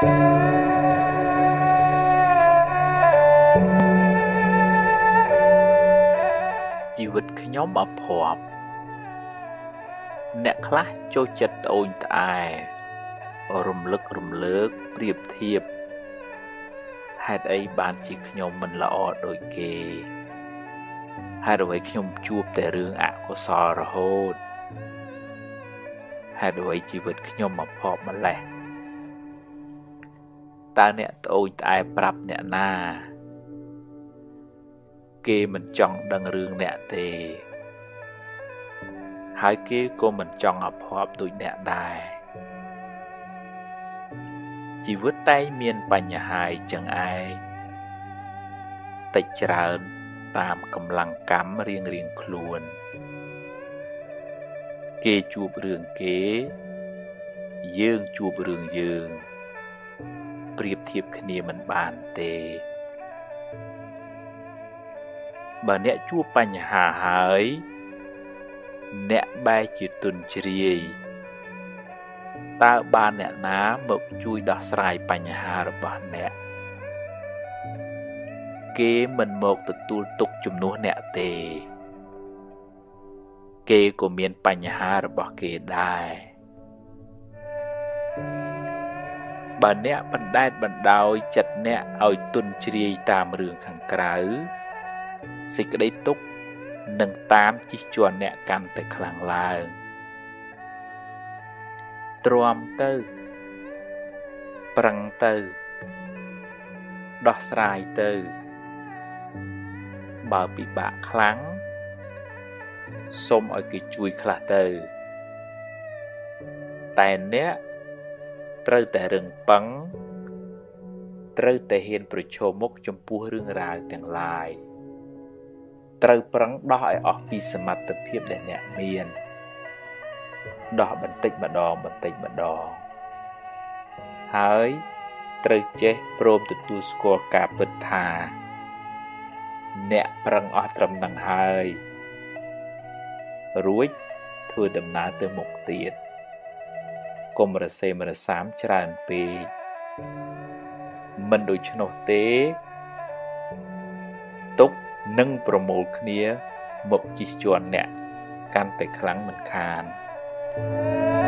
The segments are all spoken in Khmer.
ជីវិតខ្ញុំអភ័ព្វអ្នកខ្លះចូលចិត្តត្អូញត្អែរំលឹករំលើកប្រៀបធៀបហេតុអីបានជាខ្ញុំមិនល្អដូចគេហេតុអ្វីខ្ញុំជួបតែរឿងអកុសលរហូតហេតុអ្វីជីវិតខ្ញុំមកភ័ព្វម្លេះ តើអ្នកត្អូញត្អែប្រាប់អ្នកណា គេមិនចង់ដឹងរឿងអ្នកទេ ហើយគេក៏មិនចង់អភ័ព្វដូចអ្នកដែរជីវិតតែងមានបញ្ហាអញ្ចឹងឯងតិចច្រើនតាមកម្លាំងកម្មរៀងរៀងខ្លួន គេជួបរឿងគេ យើងជួបរឿងយើង ប្រៀបធៀបគ្នាមិនបានទេបើអ្នកជួបបញ្ហាហើយ អ្នកបែរជាទុនជ្រាយតើបានអ្នកណាមកជួយដោះស្រាយបញ្ហារបស់អ្នកគេមិនមកទទួលទុកជំនួសអ្នកទេ គេក៏មានបញ្ហារបស់គេដែរ បើអ្នកបណ្ដែតបណ្ដោយចិត្តអ្នកឲ្យទុនជ្រាយតាមរឿងខាងក្រៅសេចក្តីទុក្ខនឹងតាមជិះជាន់អ្នកកាន់តែខ្លាំងឡើងទ្រាំទៅប្រឹងទៅដោះស្រាយទៅបើពិបាកខ្លាំងសូមឲ្យគេជួយខ្លះទៅតែអ្នក ត្រូវតែរឹងប៉ឹងត្រូវតែហ៊ានប្រឈមមុខចំពោះរឿងរ៉ាវទាំងឡាយត្រូវប្រឹងដោះឲ្យអស់ពីសមត្ថភាពដែលអ្នកមានដោះបន្តិចម្ដងបន្តិចម្ដងហើយត្រូវចេះព្រមទទួលស្គាល់ការពិតថា អ្នកប្រឹងអស់ត្រឹមនឹងហើយរួចធ្វើដំណើរទៅមុខទៀត កុំរសេមរសាមច្រើនពេកមិនដូច្នោះទេទុកនឹងប្រមូលគ្នាមកជិះជាន់អ្នកកាន់តែខ្លាំងមិនខាន thank you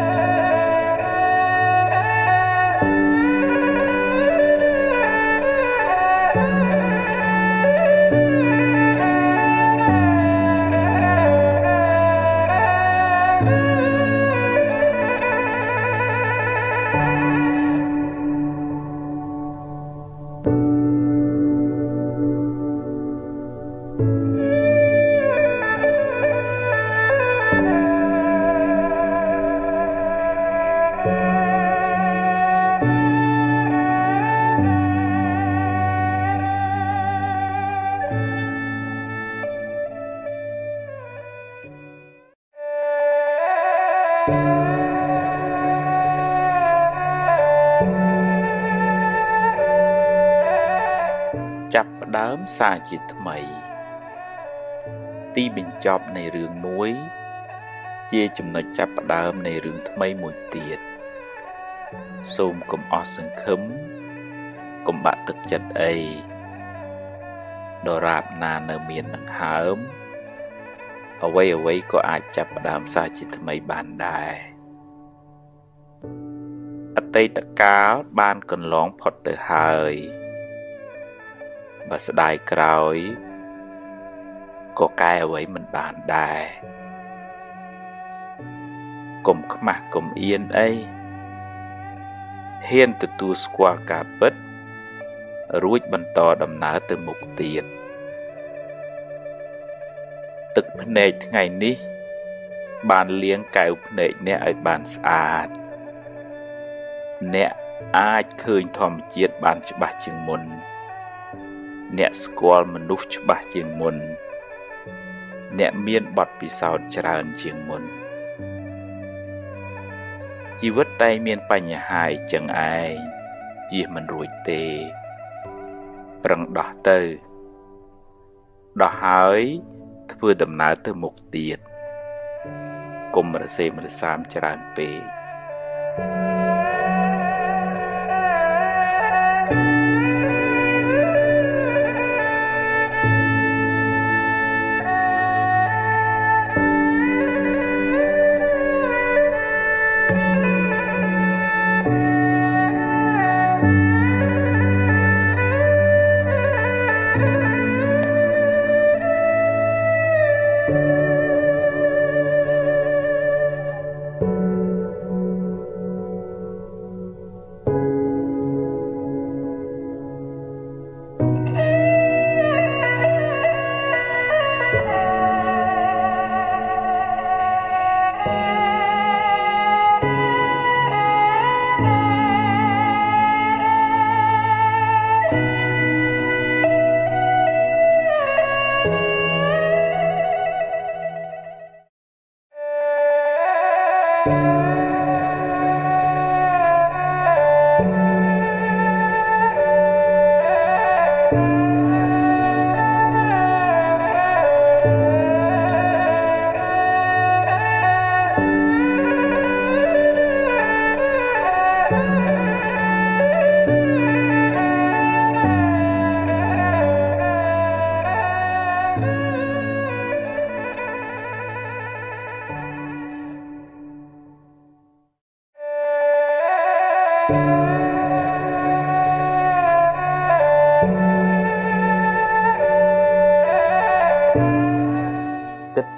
សារជាថ្មី ទីបញ្ចប់នៃរឿងមួយ ជាចំណុចចាប់ផ្ដើមនៃរឿងថ្មីមួយទៀតសូមកុំអស់សង្ឃឹមកុំបាក់ទឹកចិត្តអីដរាបណានៅមានដង្ហើមអ្វីអ្វីក៏អាចចាប់ផ្ដើមសារជាថ្មីបានដែរអតីតកាលបានកន្លងផុតទៅហើយ បើស្ដាយក្រោយក៏កែអ្វីមិនបានដែរកុំខ្មាស់កុំអៀនអីហ៊ានទទួលស្គាល់ការពិត រួចបន្តដំណើរទៅមុខទៀតទឹកភ្នែកថ្ងៃនេះ បានលាងកែវភ្នែកអ្នកឲ្យបានស្អាត អ្នកអាចឃើញធម្មជាតិបានច្បាស់ជាងមុន អ្នកស្គាល់មនុស្សច្បាស់ជាងមុន អ្នកមានបទពិសោធន៍ច្រើនជាងមុន ជីវិតតែមានបញ្ហាអញ្ចឹងឯងជៀសមិនរួចទេ ប្រឹងដោះទៅដោះហើយធ្វើដំណើរទៅមុខទៀតកុំរសេមរសាមច្រើនពេក thank you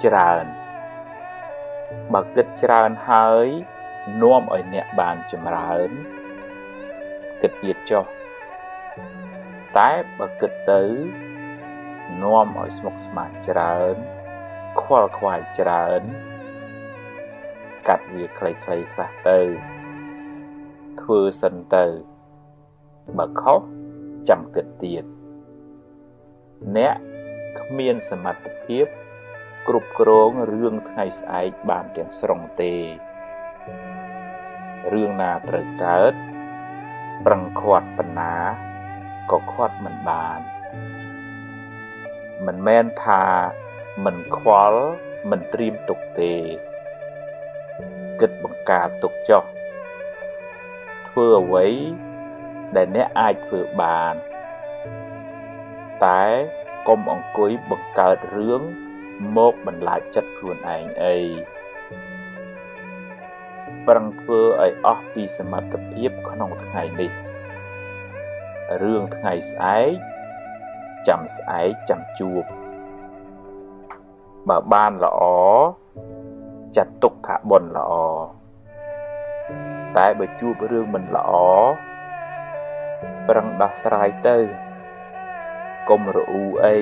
ច្រើនបើគិតច្រើនហើយនាំឲ្យអ្នកបានចម្រើនគិតទៀតចុះតែបើគិតទៅនាំឲ្យស្មុគស្មាញច្រើន ខ្វល់ខ្វាយច្រើន កាត់វាខ្លីៗខ្លះទៅ ធ្វើសិនទៅ បើខុសចាំគិតទៀតអ្នកគ្មានសមត្ថភាព គ្រប់គ្រងរឿងថ្ងៃស្អែកបានទាំងស្រុងទេរឿងណាត្រូវកើតប្រឹងខាត់បណ្ណាក៏ខាត់មិនបាន មិនមែនថាមិនខ្វល់មិនត្រៀមទុកទេគិតបង្ការទុកចុះធ្វើអ្វីដែលអ្នកអាចធ្វើបាន តែកុំអង្គុយបង្កើតរឿង មកបន្លាចចិត្តខ្លួនឯងអីប្រឹងធ្វើឲ្យអស់ពីសមត្ថភាពក្នុងថ្ងៃនេះរឿងថ្ងៃស្អែកចាំស្អែកចាំជួបបើបានល្អចាត់ទុកថាបុណ្យល្អតែបើជួបរឿងមិនល្អប្រឹងដោះស្រាយទៅកុំរអ៊ូអី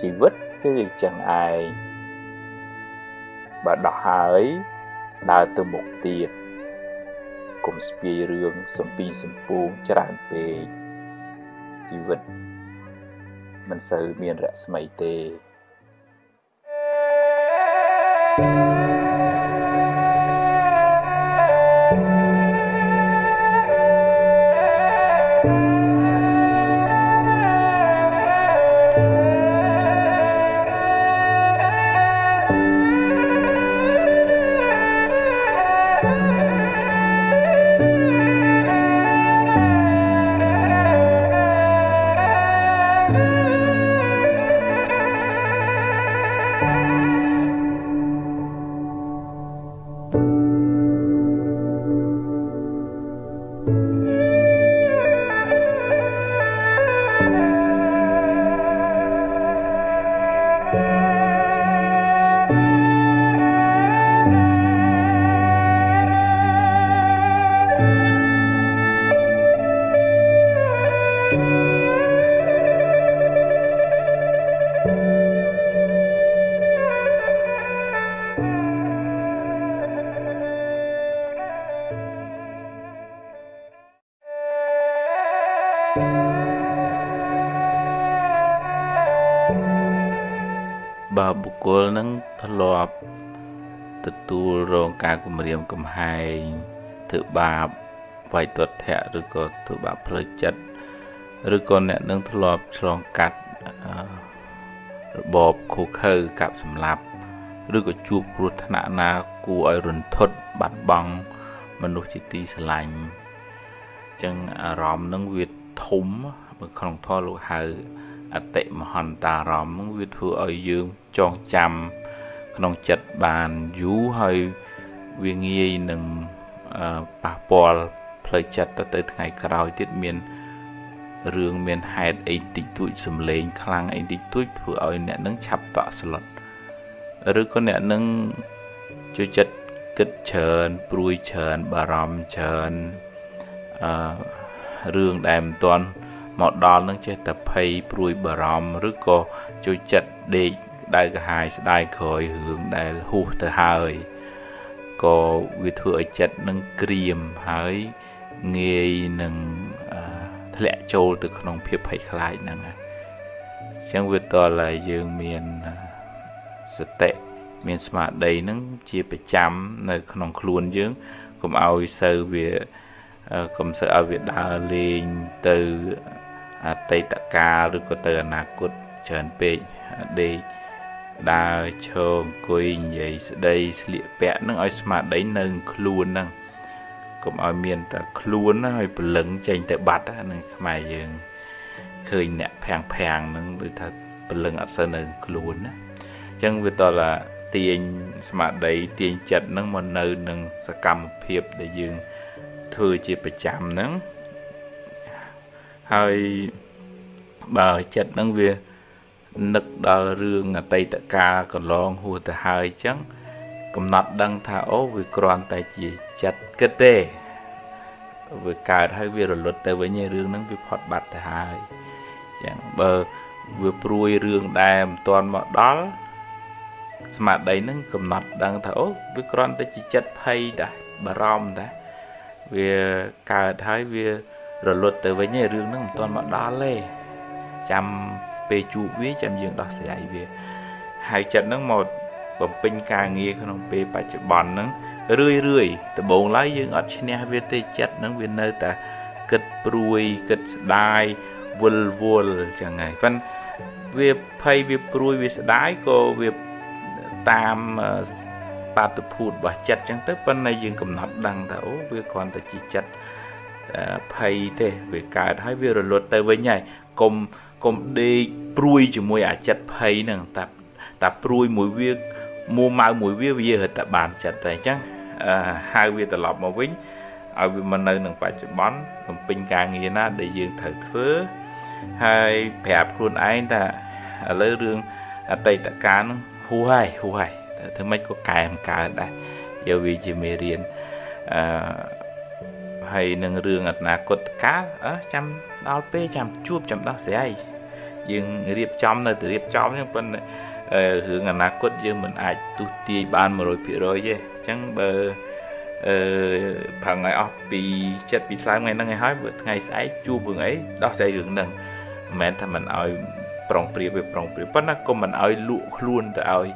ជីវិត គឺអញ្ចឹងឯងបើដោះហើយដើរទៅមុខទៀតកុំស្ពាយរឿងសំពីសំពងច្រើនពេកជីវិតមិនសូវមានរស្មីទេ thank you បើបុគ្គលនឹងធ្លាប់ទទួលរងការគំរាមកំហែងធ្វើបាបវាយទតធៈឬក៏ធ្វើបាបផ្លូវចិត្តឬក៏អ្នកនឹងធ្លាប់ឆ្លងកាត់របបខូខើកាប់សម្លាប់ឬក៏ជួបគ្រោះថ្នាក់ណាគួរឲ្យរន្ធត់បាត់បង់មនុស្សជាទីស្រឡាញ់អញ្ចឹងអារម្មណ៍នឹងវាធំក្នុងធម៌លោកហៅ អតិមហន្តារម្មណ៍នឹងវាធ្វើឲ្យយើងចងចាំក្នុងចិត្តបានយូរហើយវាងាយនឹងប៉ះពាល់ផ្លូវចិត្តទៅទៅថ្ងៃក្រោយទៀតមានរឿងមានហេតុអីតិចតួចសំឡេងខ្លាំងអីតិចតួចធ្វើឲ្យអ្នកនឹងឆាប់តក់ស្លុតឬក៏អ្នកនឹងជួយចិត្តគិតច្រើនព្រួយច្រើនបារម្ភច្រើនអឺរឿងដែលមិនទាន់ មកដល់នឹងចេះតែភ័យព្រួយបារម្ភឬក៏ជួយចិត្តដេកដៅកាហាយស្ដាយក្រោយរឿងដែលហួសទៅហើយក៏វាធ្វើឲ្យចិត្តនឹងក្រៀមហើយងាយនឹងធ្លាក់ចូលទៅក្នុងភាពភ័យខ្លាចហ្នឹងអញ្ចឹងវាតលឲ្យយើងមានសតិមានស្មារតីហ្នឹងជាប្រចាំនៅ ក្នុងខ្លួនយើងកុំឲ្យសូវវាកុំសូវឲ្យវាដើរលេងទៅ អតីតកាលឬក៏ទៅអនាគតច្រើនពេកដេកដើរឈរអង្គុយនិយាយស្ដីស្លៀកពាក់នឹងឲ្យស្មារតីនៅខ្លួនហ្នឹងកុំឲ្យមានតែខ្លួនណាឲ្យព្រលឹងចេញទៅបាត់ហ្នឹងខ្មែរយើងឃើញអ្នកភាំងភាំងហ្នឹងដូចថាព្រលឹងអត់សូវនៅខ្លួនណាអញ្ចឹងវាតើទាញស្មារតីទាញចិត្តហ្នឹងមកនៅនឹងសកម្មភាពដែលយើងធ្វើជាប្រចាំហ្នឹង ហើយបើចិត្តហ្នឹងវានឹកដល់រឿងអតីតកាលកន្លងហួសទៅហើយអញ្ចឹងកំណត់ដឹងថាអូវាគ្រាន់តែជាចិត្តគិតទេវាកើតហើយវារលត់ទៅវិញឯរឿងហ្នឹងវាផុតបាត់ទៅហើយអញ្ចឹងបើវាព្រួយរឿងដែលមិនទាន់មកដល់ស្មារតីហ្នឹងកំណត់ដឹងថាអូវាគ្រាន់តែជាចិត្តភ័យដែរបារម្ភដែរវាកើតហើយវា រលត់ទៅវិញឯរឿងហ្នឹងមិនទាន់មកដល់ទេចាំពេលជួបវាចាំយើងដោះស្រាយវាហើយចិត្តហ្នឹងមកបំពេញការងារក្នុងពេលបច្ចុប្បន្នហ្នឹងរឿយរឿយដំបូងឡើយយើងអត់ឈ្នះវាទេចិត្តហ្នឹងវានៅតែគិតព្រួយគិតស្ដាយវិលវល់ចឹងហើយប៉ុន្តែវាភ័យវាព្រួយវាស្ដាយក៏វាតាមបាតុភូតរបស់ចិត្តចឹងទៅប៉ុន្តែយើងកំណត់ដឹងថាអូវាគ្រាន់តែជាចិត្ត ភ័យទេវាកើតហើយវារលត់ទៅវិញហើយកុំកុំដេកព្រួយជាមួយអាចិត្តភ័យហ្នឹងតែតែព្រួយមួយវាមួម៉ៅមួយវាវារត់តែបានចិត្តតែអញ្ចឹងហៅវាត្រឡប់មកវិញឲ្យវាមកនៅនឹងបច្ចុប្បន្នបំពេញការងារណា ដែលយើងត្រូវធ្វើហើយប្រាប់ខ្លួនឯងថាឥឡូវរឿងអតីតកាលហ្នឹងហួហើយហួហើយតែធ្វើម៉េចក៏កែមកើតដែរយកវាជាមេរៀនអឺ ហើយនឹងរឿងអនាគតកាលអើចាំដល់ពេលចាំជួបចាំដោះស្រាយយើងរៀបចំនៅតែរៀបចំហ្នឹងប៉ុន្តែរឿងអនាគតយើងមិនអាចទុះទាយបាន100%ទេអញ្ចឹងបើអឺប្រឹងឲ្យអស់ពីចិត្តពីថ្លើមថ្ងៃហ្នឹងឲ្យហើយបើថ្ងៃស្អែកជួបរឿងអីដោះស្រាយរឿងហ្នឹងមិនមែនថាមិនឲ្យប្រុងប្រៀបវាប្រុងប្រៀបប៉ុន្តែក៏មិនឲ្យលក់ខ្លួនទៅឲ្យ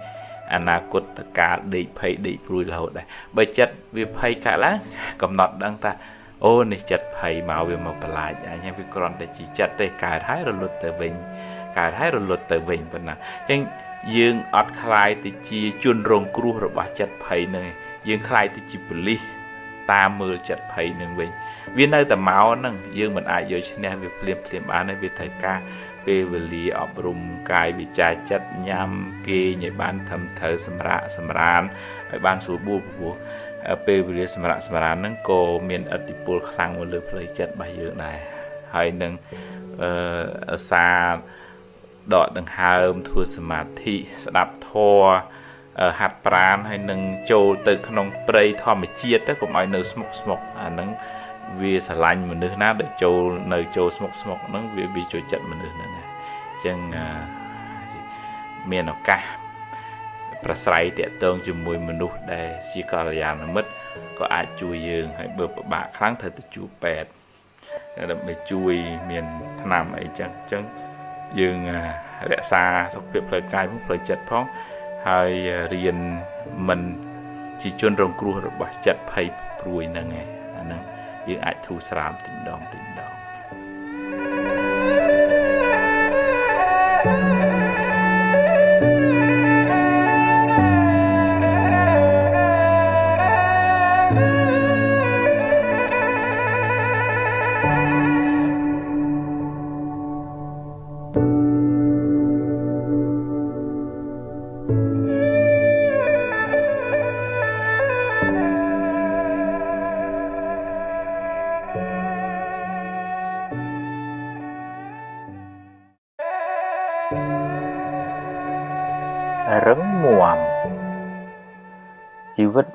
អនាគតកាលដេកភ័យដេកព្រួយរហូតដែរបើចិត្តវាភ័យកាលឡើងកំណត់ដឹងថា អូនេះចិត្តភ័យមកវាមកបន្លាចអញវាគ្រាន់តែជីចិត្តទេកើតហើយរលត់ទៅវិញកើតហើយរលត់ទៅវិញប៉ុណ្ណាអញ្ចឹងយើងអត់ខ្លាយទៅជាជនរងគ្រោះរបស់ចិត្តភ័យនឹងយើងខ្លាយទៅជាបលិសតាមមើលចិត្តភ័យនឹងវិញវានៅតែមកហ្នឹងយើងមិនអាចយកឈ្នះវាភ្លាមភ្លាមបានទេវាត្រូវការពេលវេលាអប់រំកាយវិចារចិត្តញ៉ាំគេញឲ្យបានធំត្រូវសម្រាកសម្រានឲ្យបានស្រួលបួលព្រោះ ពេលវេលាសម្រាប់សម្រានហ្នឹងក៏មានឥទ្ធិពលខ្លាំងមកលើផ្លូវចិត្តរបស់យើងដែរហើយនឹងអឺសាដកដង្ហើមធ្វើសមាធិស្ដាប់ធម៌ហាត់ប្រាណហើយនឹងចូលទៅក្នុងព្រៃធម្មជាតិទៅកុំឲ្យនៅស្មុកស្មុកអាហ្នឹងវាស្រឡាញ់មនុស្សណាដែលចូលនៅចូលស្មុកស្មុកហ្នឹងវាវាចូលចិត្តមនុស្សហ្នឹងអញ្ចឹងមានឱកាស ប្រស្រ័យតាក់ទងជាមួយមនុស្សដែលជាកល្យាណមិត្តក៏អាចជួយយើងហើយបើពិបាកខ្លាំងត្រូវទៅជួបពេទ្យដើម្បីជួយមានថ្នាំអីចឹងអញ្ចឹងយើងរក្សាសុខភាពផ្លូវកាយផងផ្លូវចិត្តផងហើយរៀនមិនជាជនរងគ្រោះរបស់ចិត្តភ័យព្រួយហ្នឹងឯងអាហ្នឹងយើងអាចធូរស្រាលតិចម្ដងតិចម្ដង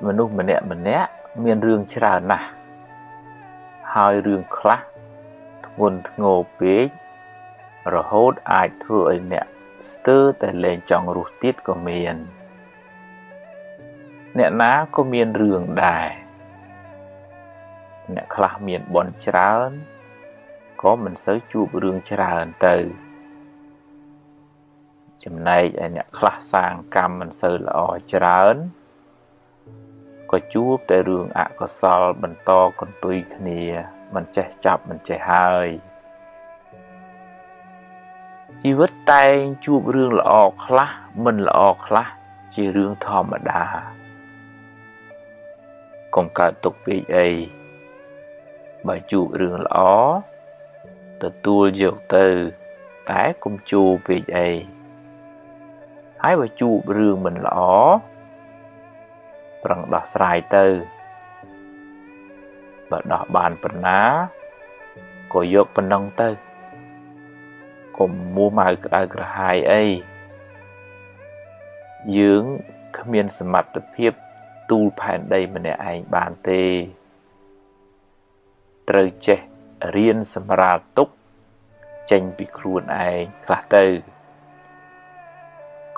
មនុស្សម្នាក់ម្នាក់មានរឿងច្រើនណាស់ហើយរឿងខ្លះធ្ងន់ធ្ងរពេករហូតអាចធ្វើឲ្យអ្នកស្ទើរតែលែងចង់រស់ទៀតក៏មាន អ្នកណាក៏មានរឿងដែរអ្នកខ្លះមានបនច្រើនក៏មិនសូវជួបរឿងច្រើនទៅ ចំណែកឯអ្នកខ្លះសាងកម្មមិនសូវល្អច្រើន ក៏ជួបតែរឿងអកុសលបន្តកន្ទុយគ្នាមិនចេះចាប់មិនចេះហើយជីវិតតែងជួបរឿងល្អខ្លះមិនល្អខ្លះជារឿងធម្មតាកុំកើតទុកពេកអីបើជួបរឿងល្អទទួលយកទៅតែកុំជួបពេកអីហើយបើជួបរឿងមិនល្អ ប្រឹងដោះស្រាយទៅបើដោះបានប៉ុណ្ណាក៏យកប៉ុណ្ណឹងទៅកុំមួម៉ៅក្តៅក្រហាយអីយើងគ្មានសមត្ថភាពទូលផែនដីម្នាក់ឯងបានទេ ត្រូវចេះរៀនសម្រាលទុកចេញពីខ្លួនឯងខ្លះទៅ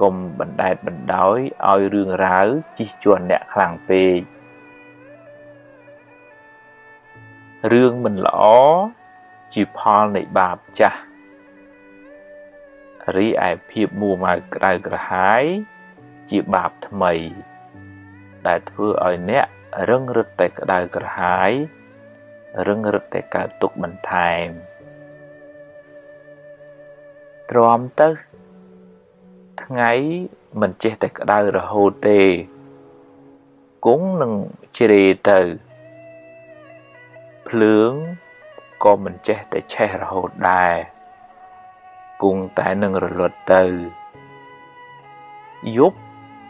កុំបណ្ដែតបណ្ដោយឲ្យរឿងរ៉ាវជិះជាន់អ្នកខ្លាំងពេករឿងមិនល្អជាផលនៃបាបចាស់រីឯភាពមួម៉ៅក្តៅក្រហាយជាបាបថ្មី ដែលធ្វើឲ្យអ្នករឹងរឹតតែក្តៅក្រហាយរឹងរឹតតែកើតទុកបន្ថែមទ្រាំទៅ ថ្ងៃមិនចេះតែក្តៅរហូតទេគង់នឹងជ្រេទៅភ្លើងក៏មិនចេះតែឆេះរហូតដែរគង់តែនឹងរលត់ទៅយប់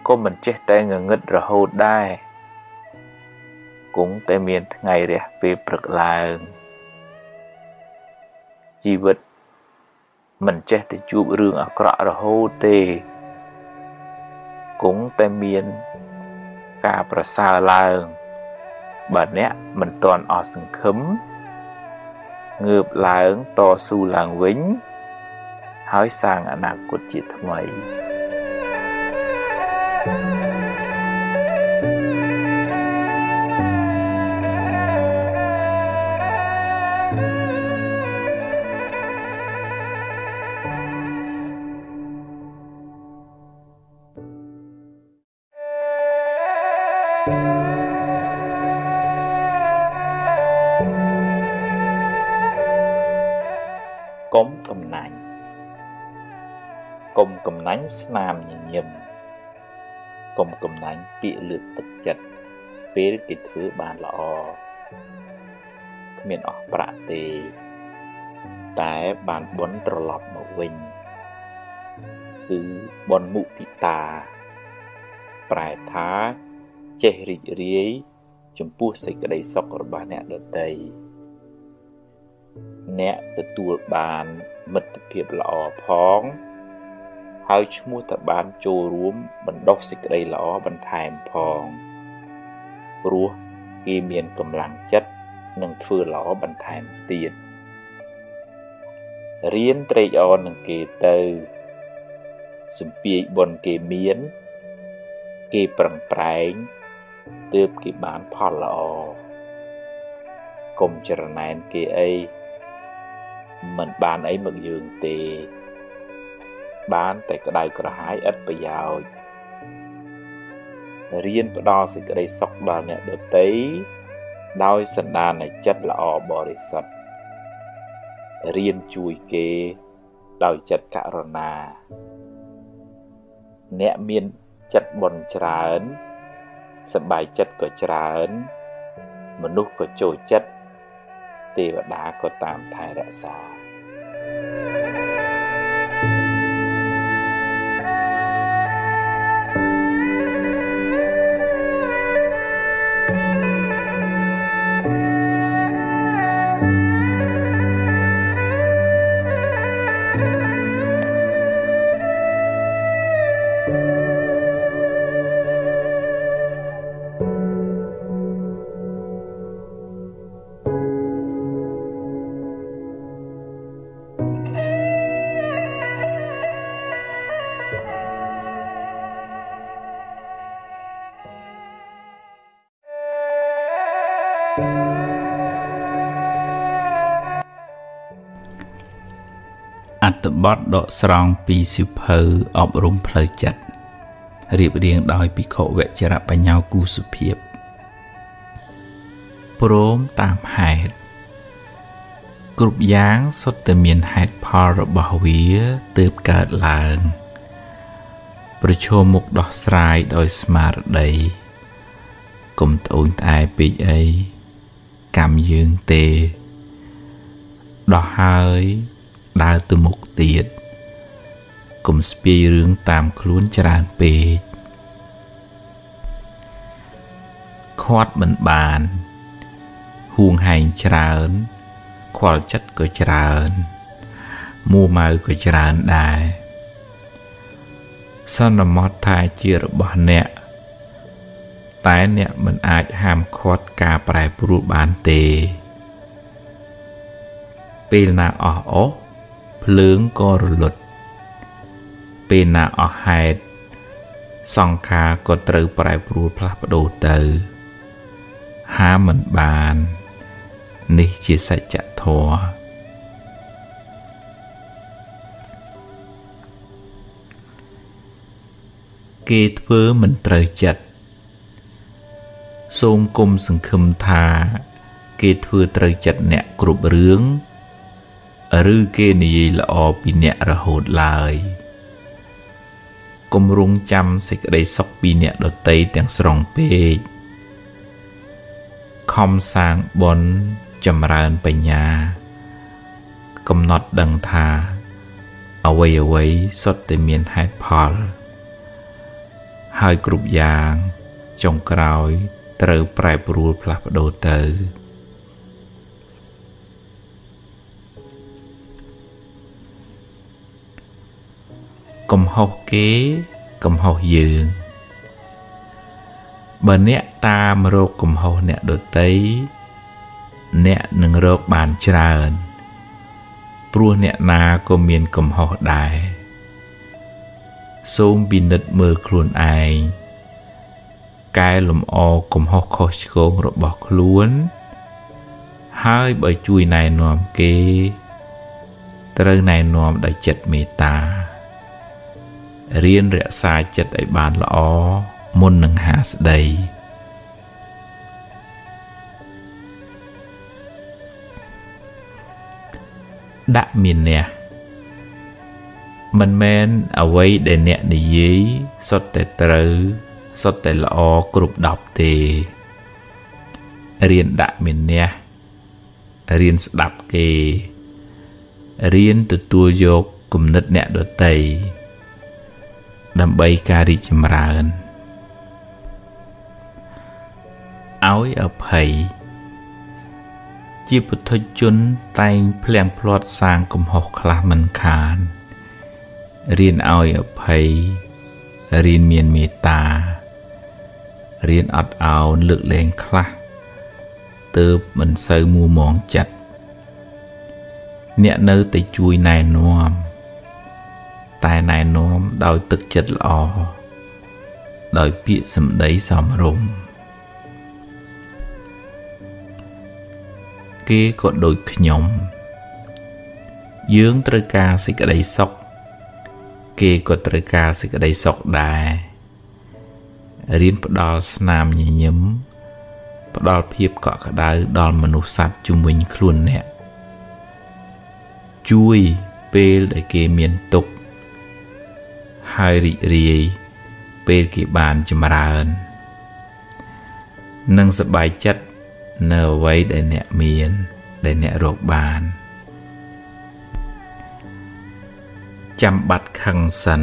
ក៏មិនចេះតែងងឹតរហូតដែរគង់តែមានថ្ងៃរះពេលព្រឹកឡើងជីវិត មិនចេះតែជួបរឿងអាក្រក់រហូតទេគង់តែមានការប្រសើរឡើងបើអ្នកមិនទាន់អស់សង្ឃឹមងើបឡើងតស៊ូឡើងវិញ ហើយសាងអនាគតជាថ្មី ណាញ់ស្នាមញញឹមកុំកំណាញ់ពាក្យលើកទឹកចិត្តពេលគេធ្វើបានល្អគ្មានអស់ប្រាក់ទេ តែបានបុណ្យត្រឡប់មកវិញ គឺបុណ្យមុទិតា ប្រែថាចេះរីករាយចំពោះសេចក្តីសុខរបស់អ្នកដទៃអ្នកទទួលបានមិត្តភាពល្អផង ហើយឈ្មោះតបានចូលរួមបណ្ដុះសេចក្តីល្អបន្ថែមផងព្រោះគេមានកម្លាំងចិត្តនឹងធ្វើល្អបន្ថែមទៀតរៀនត្រេកអរនឹងគេទៅសំពាយបុណ្យគេមាន គេប្រឹងប្រែងទើបគេបានផលល្អកុំចរណែនគេអីមិនបានអីមកយើងទេ បានតែក្តៅក្រហាយឥតប្រយោជន៍រៀនផ្ដល់សេចក្តីសុខដល់អ្នកដទៃដោយសន្តាននៃចិត្តល្អបរិសុទ្ធរៀនជួយគេដោយចិត្តករុណា អ្នកមានចិត្តបន់ច្រើនសប្បាយចិត្តក៏ច្រើន មនុស្សក៏ចូលចិត្តទេវតាក៏តាមថែរក្សា អត្ថបទដកស្រង់ពីសិភៅអប់រំផ្លូវចិត្តរៀបរៀងដោយភិក្ខុវជរបញ្ញោគូសុភាពព្រមតាមហេតុគ្រប់យ៉ាងសុទ្ធតែមានហេតុផលរបស់វាទើបកើតឡើង ប្រឈមមុខដោះស្រាយដោយស្មារតីកុំត្អូញត្អែពេកអីកម្មយើងទេដោះហើយ ដើរទៅមុខទៀតកុំស្ពាយរឿងតាមខ្លួនច្រើនពេកខាត់មិនបានហួងហែងច្រើនខ្វល់ចិត្តក៏ច្រើនមួម៉ៅក៏ច្រើនដែរសន្មត់ថាជារបស់អ្នក តែអ្នកមិនអាចហាមឃាត់ការប្រែប្រួលបានទេ ពេលណាអស់អស់ ភ្លើងក៏រលត់ពេលណាអស់ហេតុសង្ខារក៏ត្រូវប្រែប្រួលផ្លាស់ប្ដូរទៅ ហាមមិនបាន នេះជាសច្ចធម៌គេធ្វើមិនត្រូវចិត្តសូមគុំសង្ឃឹមថា គេធ្វើត្រូវចិត្តអ្នកគ្រប់រឿង ឬគេនិយាយល្អពីអ្នករហូតឡើយគំរងចាំសេចក្តីសុខពីអ្នកដតីទាំងស្រុងពេកខំសាងបុណ្យចម្រើនបញ្ញា កំណត់ដឹងថាអ្វីអ្វីសុទ្ធតែមានហេតុផល ហើយគ្រប់យ៉ាងចុងក្រោយត្រូវប្រែប្រួលផ្លាស់ប្ដូរទៅ កំហុសគេកំហុសយើងបើអ្នកតាមរកកំហុសអ្នកដតីអ្នកនឹងរកបានច្រើន ព្រោះអ្នកណាក៏មានកំហុសដែរសូមពិនិត្យមើលខ្លួនឯងកែលម្អកំហុសខុសឆ្គងរបស់ខ្លួន ហើយបើជួយណែនាំគេ ត្រូវណែនាំដោយចិត្តមេត្តា រៀនរក្សាចិត្តឲ្យបានល្អមុននឹងហាស្ដីដាក់មានះមិនមែនអ្វីដែលអ្នកនិយាយសុទ្ធតែត្រូវសុទ្ធតែល្អគ្រប់10ទេរៀនដាក់មានះរៀនស្ដាប់គេរៀនទទួលយកគំនិតអ្នកដតី ដើម្បីការរីកចម្រើនឲ្យអភ័យជាពុទ្ធជនតែងភ្លៀងភ្លាត់សាងកំហុសខ្លះមិនខានរៀនឲ្យអភ័យរៀនមានមេត្តារៀនអត់ឱនលើកលែងខ្លះទើបមិនសូវមួមងចិត្តអ្នកនៅតែជួយណែនាំ តែណែនាំដោយទឹកចិត្តល្អដោយពាក្យសម្ដីសមរម្យគេក៏ដូចខ្ញុំ យើងត្រូវការសេចក្តីសុខគេក៏ត្រូវការសេចក្តីសុខដែររៀនផ្ដល់ស្នាមញញឹមផ្ដល់ភាពកក់ក្ដៅដល់មនុស្សសត្វជុំវិញខ្លួនអ្នកជួយពេលដែលគេមានទុក្ខ ហើយរីករាយពេលគេបានចម្រើននិងសប្បាយចិត្តនៅអ្វីដែលអ្នកមាន ដែលអ្នករកបាន ចាំបាត់ខឹងសិន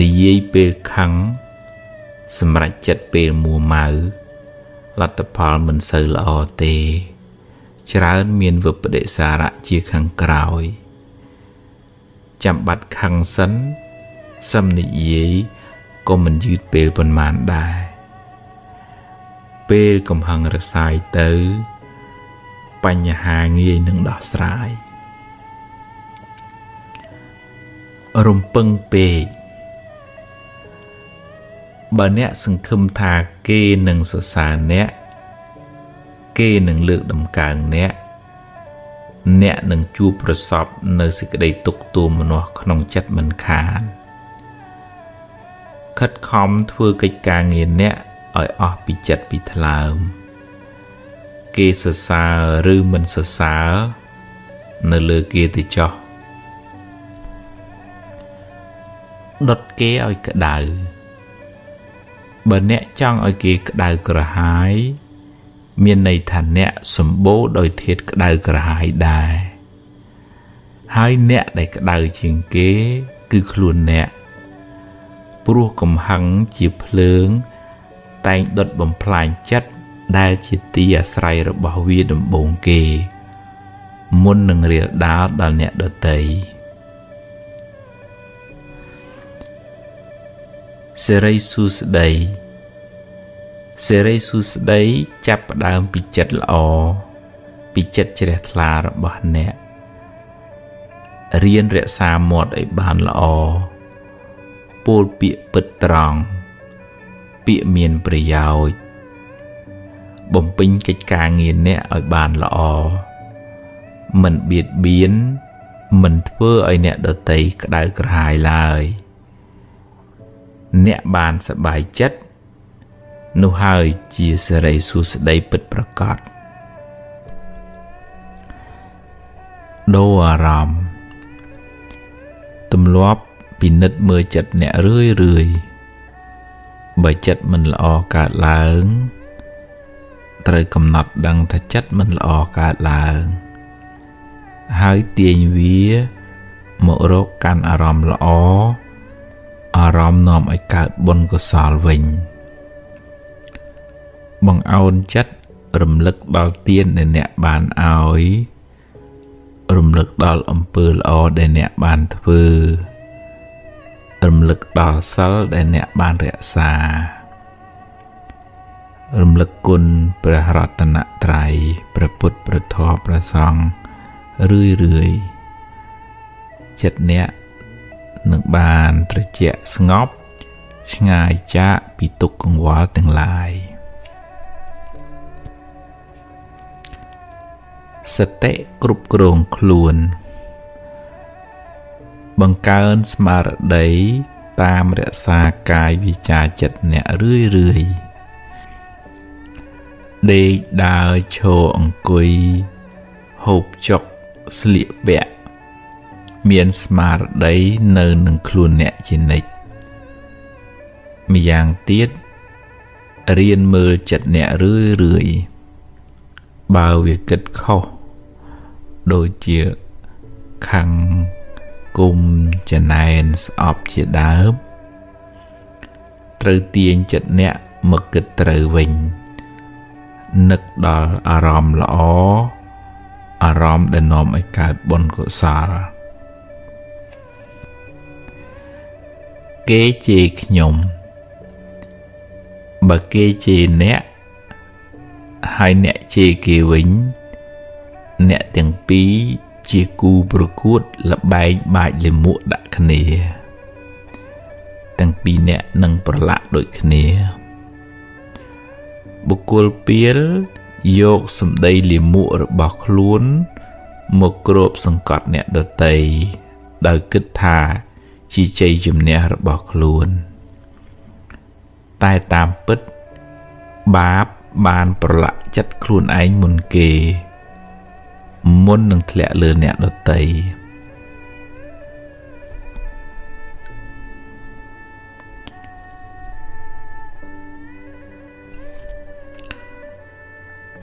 និយាយពេលខឹងសម្រាប់ចិត្តពេលមួម៉ៅលទ្ធផលមិនសូវល្អទេ ច្រើនមានវិបដិសារៈជាខាងក្រោយ ចាំបាត់ខឹងសិនសឹមនិយាយក៏មិនយឺតពេលប៉ុន្មានដែរពេលកំហឹងរសាយទៅ បញ្ហាងាយនឹងដោះស្រាយរំពឹងពេកបើអ្នកសង្ឃឹមថាគេនឹងសរសើរអ្នក គេនឹងលើកដំកើងអ្នក អ្នកនឹងជួបប្រសពនៅសេចក្តីទុក្ខទោមនោះក្នុងចិត្តមិនខានខិតខំធ្វើកិច្ចការងារអ្នកឲ្យអស់ពីចិត្តពីថ្លើមគេសរសើរឬមិនសរសើរនៅលើគេទៅចោះដុតគេឲ្យក្តៅបើអ្នកចង់ឲ្យគេក្តៅក្រហាយ មានន័យថាអ្នកសម្បូរដោយធាតុក្តៅក្រហាយដែរហើយអ្នកដែលក្តៅជាងគេ គឺខ្លួនអ្នកព្រោះកំហឹងជាភ្លើង តែងដុតបំផ្លាញចិត្តដែលជាទីអាស្រ័យរបស់វាដំបូងគេ មុននឹងរៀលដាលដល់អ្នកដតីសេរីសួស្តី សេរីសួស្តីចាប់ផ្ដើមពីចិត្តល្អពីចិត្តជ្រះថ្លារបស់អ្នករៀនរក្សាមាត់ឲ្យបានល្អពោលពាក្យពិតត្រង់ពាក្យមានប្រយោជន៍បំពេញកិច្ចការងារអ្នកឲ្យបានល្អមិនបៀតបៀនមិនធ្វើឲ្យអ្នកដតីក្តៅក្រហាយឡើយអ្នកបានសប្បាយចិត្ត នោះហើយជាសេរីសួស្តីពិតប្រកបដូរអារម្មណ៍ទម្លាប់ពិនិត្យមើលចិត្តអ្នករឿយរឿយបើចិត្តមិនល្អកើតឡើងត្រូវកំណត់ដឹងថាចិត្តមិនល្អកើតឡើង ហើយទាញវាមករកកាន់អារម្មណ៍ល្អអារម្មណ៍នាំឲ្យកើតបុណ្យកុសលវិញ បង្អោនចិត្តរំលឹកដល់ទានដែលអ្នកបានឲ្យរំលឹកដល់អំពើល្អដែលអ្នកបានធ្វើរំលឹកដល់សិលដែលអ្នកបានរក្សារំលឹកគុណព្រះរតនត្រ័យព្រះពុទ្ធព្រះធម៌ព្រះសង្ឃរឿយរឿយចិត្តអ្នកនឹងបានត្រជាក់ស្ងប់ ឆ្ងាយចាកពីទុក្ខកង្វល់ទាំងឡាយ សតិគ្រប់គ្រងខ្លួន បង្កើនស្មារតីតាមរក្សាកាយវិចាចិត្តអ្នករឿយរឿយដេកដើរឈរអង្គុយហូបចុកស្លៀកពាក់មានស្មារតីនៅនឹងខ្លួនអ្នកជានិច្ចម្យ៉ាងទៀតរៀនមើលចិត្តអ្នករឿយរឿយបើវាគិតខុស ដូចជាខੰងគុំចំណែនស្អប់ជាដើមត្រូវទាញចិត្តអ្នកមកគិតត្រូវវិញនឹកដល់អារម្មណ៍ល្អអារម្មណ៍ដែលនាំឲ្យកើតបុណ្យកុសលគេជេរខ្ញុំបើគេជេរអ្នកហើយអ្នកជេរគេវិញ អ្នកទាំងពីរជាគូប្រកួតលបែងបាចលាមកដាក់គ្នា ទាំងពីរអ្នកនឹងប្រឡាក់ដូចគ្នា បុគ្គលពៀលយកសម្ដីលាមករបស់ខ្លួនមកគ្របសង្កត់អ្នកដតីដោយគិតថាជាជ័យជំនះរបស់ខ្លួន តែតាមពិតបាបបានប្រឡាក់ចិត្តខ្លួនឯងមុនគេ មុននឹងធ្លាក់លើអ្នកដតី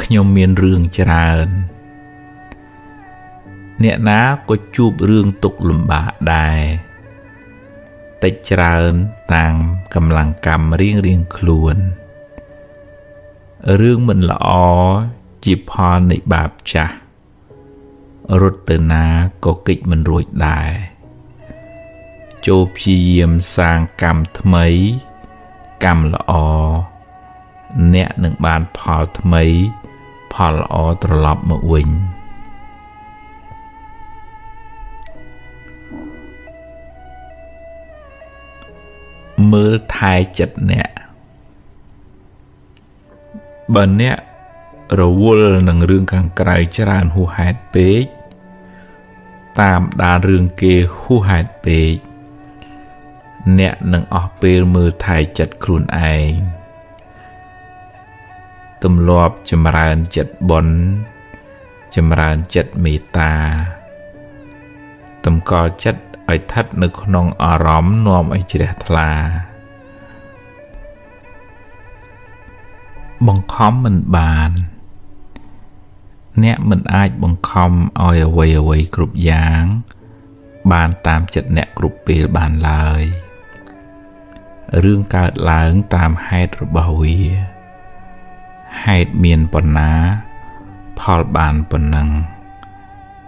ខ្ញុំមានរឿងច្រើន អ្នកណាក៏ជួបរឿងទុក្ខលំបាកដែរតិចច្រើនតាមកម្លាំងកម្មរៀងរៀងខ្លួនរឿងមិនល្អជាផលនៃបាបចាស់ រត់ទៅណាក៏កិច្ចមិនរួចដែរចូលព្យាយាមសាងកម្មថ្មី កម្មល្អអ្នកនឹងបានផលថ្មី ផលល្អត្រឡប់មកវិញមើលថែចិត្តអ្នកបើអ្នក រវល់នឹងរឿងខាងក្រៅច្រើនហួសហេតុពេកតាមដានរឿងគេហួសហេតុពេកអ្នកនឹងអស់ពេលមើលថែចិត្តខ្លួនឯងទម្លាប់ចម្រើនចិត្តបុណ្យចម្រើនចិត្តមេត្តាតម្កល់ចិត្តឲ្យស្ថិតនៅក្នុងអារម្មណ៍នាំឲ្យជ្រះថ្លាបង្ខំមិនបាន អ្នកមិនអាចបង្ខំឲ្យអ្វីអ្វីគ្រប់យ៉ាង បានតាមចិត្តអ្នកគ្រប់ពេលបានឡើយរឿងកើតឡើងតាមហេតុរបស់វាហេតុមានប៉ុណ្ណា ផលបានប៉ុណ្ណឹង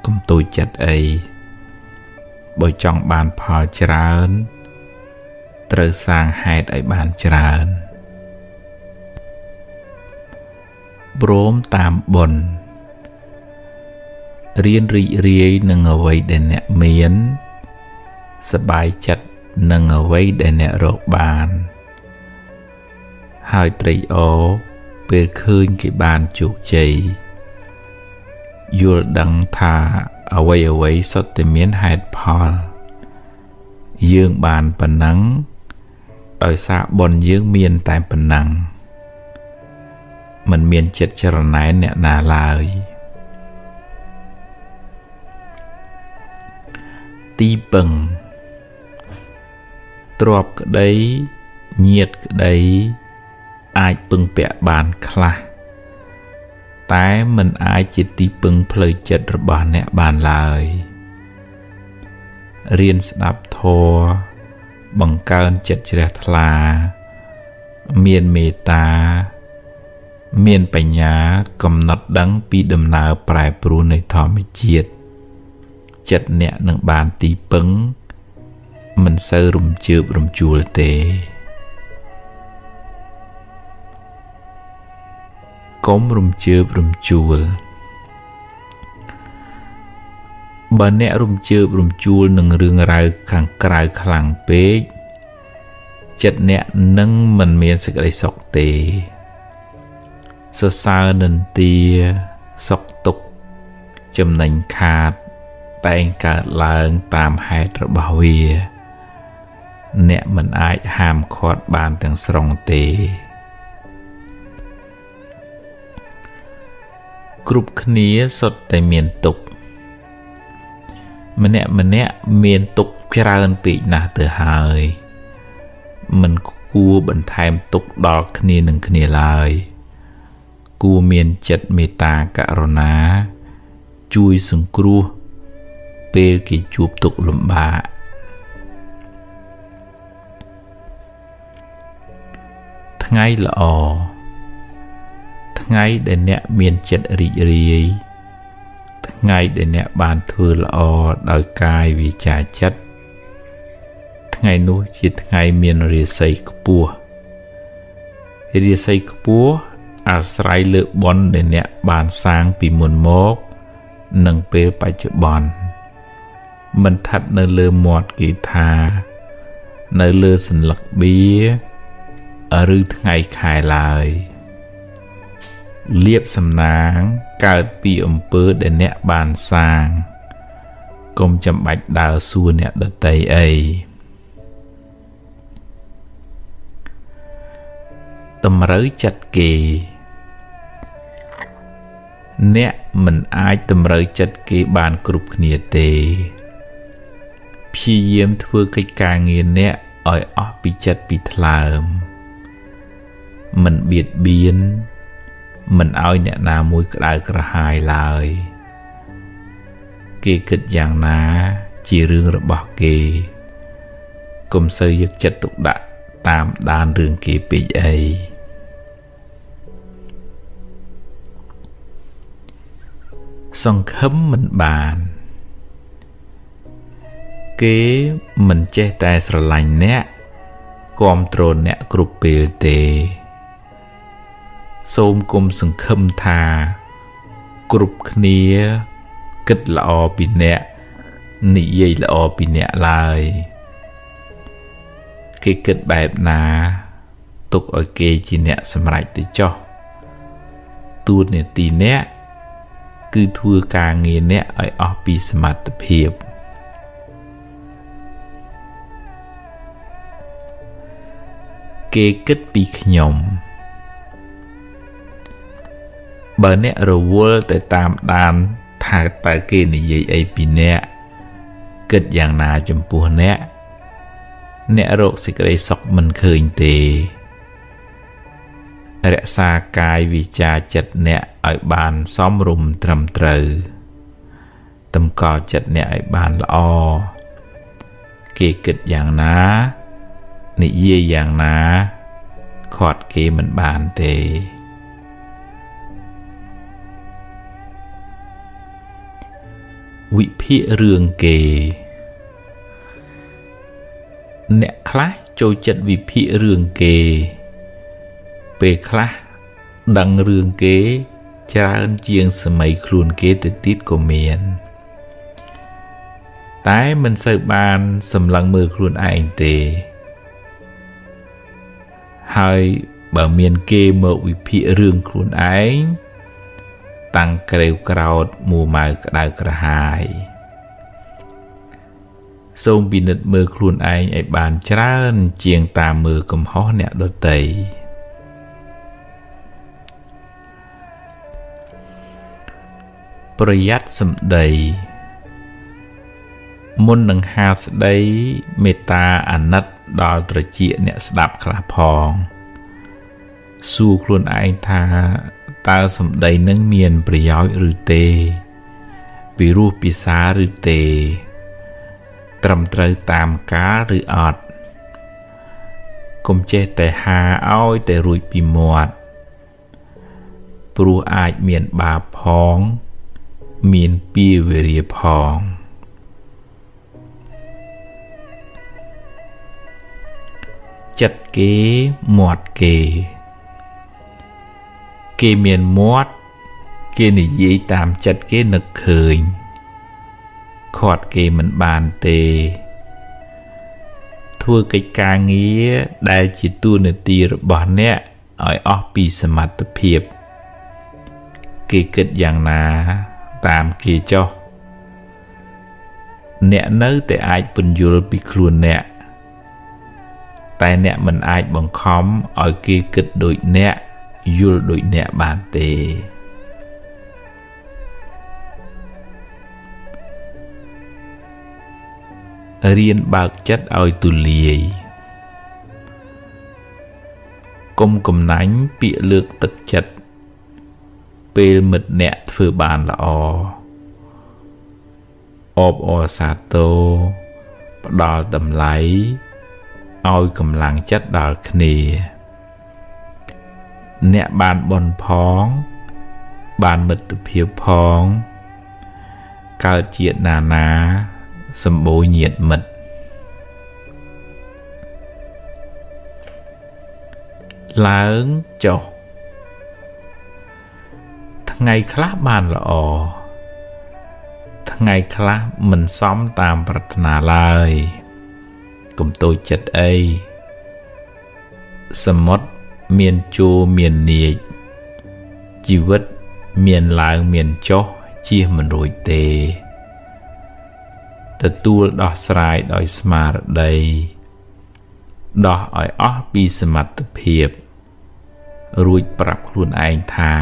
កុំទូចចិត្តអីបើចង់បានផលច្រើនត្រូវសាងហេតុឲ្យបានច្រើនព្រមតាមបុណ្យ រៀនរីករាយនឹងអ្វីដែលអ្នកមានសប្បាយចិត្តនឹងអ្វីដែលអ្នករកបាន ហើយត្រេកអរពេលឃើញគេបានជោគជ័យយល់ដឹងថាអ្វីអ្វីសុទ្ធតែមានហេតុផល យើងបានប៉ុណ្ណឹងដោយសារបុណ្យយើងមានតែប៉ុណ្ណឹងមិនមានចិត្តចរណែនអ្នកណាឡើយ។ ទីពឹងទ្របក្តីញាតក្តី អាចពឹងពាក់បានខ្លះតែមិនអាចជាទីពឹងផ្លូវចិត្តរបស់អ្នកបានឡើយរៀនស្ដាប់ធម៌បង្កើនចិត្តជ្រះថ្លា មានមេត្តា មានបញ្ញាកំណត់ដឹងពីដំណើរប្រែប្រួលនៃធម្មជាតិ ចិត្តអ្នកនឹងបានទីពឹង មិនសូវរំជើបរំជួលទេកុំរំជើបរំជួលបើអ្នករំជើបរំជួលនឹងរឿងរ៉ាវខាងក្រៅខ្លាំងពេកចិត្តអ្នកនឹងមិនមានសេចក្តីសុខទេសរសើរនិន្ទាសុខទុក្ខចំណេញខាត តែងកើតឡើងតាមហេតុរបស់វា អ្នកមិនអាចហាមឃាត់បានទាំងស្រុងទេ គ្រប់គ្នាសុទ្ធតែមានទុក្ខម្នាក់ម្នាក់មានទុក្ខច្រើនពេកណាស់ទៅហើយមិនគួរបន្ថែមទុក្ខដល់គ្នានឹងគ្នាឡើយគួរមានចិត្តមេត្តាករុណា ជួយសង្គ្រោះ ពេលគេជួបទុក្ខលំបាកថ្ងៃល្អថ្ងៃដែលអ្នកមានចិត្តរីករាយថ្ងៃដែលអ្នកបានធ្វើល្អដោយកាយវាចាចិត្តថ្ងៃនោះជាថ្ងៃមានរាសីខ្ពស់រាសីខ្ពស់អាស្រ័យលើបុណ្យដែលអ្នកបានសាងពីមុនមក និងពេលបច្ចុប្បន្ន មិនឋិតនៅលើមាត់គីថា នៅលើសញ្ញឹកបៀឬថ្ងៃខែឡើយលៀបសំណាងកើតពីអំពើដែលអ្នកបានសាងកុំចាំបាច់ដើរសួរអ្នកដតីអីតម្រូវចិត្តគេ អ្នកមិនអាចតម្រូវចិត្តគេបានគ្រប់គ្នាទេ ព្យាយាមធ្វើកិច្ចការងារអ្នកឲ្យអស់ពីចិត្តពីថ្លើមមិនបៀតបៀនមិនឲ្យអ្នកណាមួយក្តៅក្រហាយឡើយ គេគិតយ៉ាងណាជារឿងរបស់គេកុំសូវយកចិត្តទុកដាក់តាមដានរឿងគេពេកអីសង្ឃឹមមិនបាន គេមិនចេះតែស្រឡាញ់អ្នកគ្រប់គ្រងអ្នកគ្រប់ពេលទេ សូមគុំសង្ឃឹមថា គ្រប់គ្នាគិតល្អពីអ្នកនិយាយល្អពីអ្នកឡើយ គេគិតបែបណា ទុកឲ្យគេជាអ្នកសម្រេចទៅចោះទួនាទីអ្នកគឺធ្វើការងារអ្នកឲ្យអស់ពីសមត្ថភាព គេគិតពីខ្ញុំ បើអ្នករវល់តែតាមដានថាតើគេនិយាយអីពីអ្នកគិតយ៉ាងណាចំពោះអ្នកអ្នករកសេចក្តីសុខមិនឃើញទេរក្សាកាយវិចាចិត្តអ្នកឲ្យបានសមរម្យត្រឹមត្រូវតម្កល់ចិត្តអ្នកឲ្យបានល្អគេគិតយ៉ាងណា និយាយយ៉ាងណាខាត់គេមិនបានទេវិភាគរឿងគេ អ្នកខ្លះចូលចិត្តវិភាគរឿងគេ ពេលខ្លះដឹងរឿងគេច្រើនជាងសម័យខ្លួនគេទៅទៀតក៏មាន តែមិនសូវបានសម្លឹងមើលខ្លួនឯងទេ ហើយបើមានគេមកវិភាគរឿងខ្លួនឯងតាំងក្រេវក្រោតមួម៉ៅក្តៅក្រហាយសូមពិនិត្យមើលខ្លួនឯងឲ្យបានច្រើន ជាងតាមមើលកំហុសអ្នកដទៃប្រយ័ត្នសម្ដី មុននឹងហាស្ដីមេត្តាអាណិត ដល់ត្រចៀកអ្នកស្ដាប់ខ្លះផងសួរខ្លួនឯងថាតើសម្ដីនឹងមានប្រយោជន៍ឬទេពីរោះពិសាឬទេ ត្រឹមត្រូវតាមកាលឬអត់កុំចេះតែហាឲ្យតែរួចពីមាត់ព្រោះអាចមានបាបផង មានពីវេរាផង ចិត្តគេមាត់គេ គេមានមាត់គេនិយាយតាមចិត្តគេនឹកឃើញខាត់គេមិនបានទេ ធ្វើកិច្ចការងារដែលជាទួនាទីរបស់អ្នកឲ្យអស់ពីសមត្ថភាព គេគិតយ៉ាងណាតាមគេចុះអ្នកនៅតែអាចពន្យល់ពីខ្លួនអ្នក តែអ្នកមិនអាចបង្ខំឲ្យគេគិតដូចអ្នកយល់ដូចអ្នកបានទេរៀនបើកចិត្តឲ្យទូលាយកុំកំណាញ់ពាក្យលើកទឹកចិត្តពេលមិត្តអ្នកធ្វើបានល្អអបអរសាទរផ្ដល់តម្លៃ ឲ្យកម្លាំងចិត្តដល់គ្នា អ្នកបានបនផង បានមិត្តភាពផង កើតជាតិណានាសម្បូរញាតមិត្តឡើងចុះថ្ងៃខ្លះបានល្អថ្ងៃខ្លះមិនសមតាមប្រាថ្នាឡើយ កុំតូចចិត្តអីសមុទ្រមានជួរមាននាចជីវិតមានឡើងមានចុះជៀសមិនរួចទេទទួលដោះស្រាយដោយស្មារតីដោះឲ្យអស់ពីសមត្ថភាពរួចប្រាប់ខ្លួនឯងថា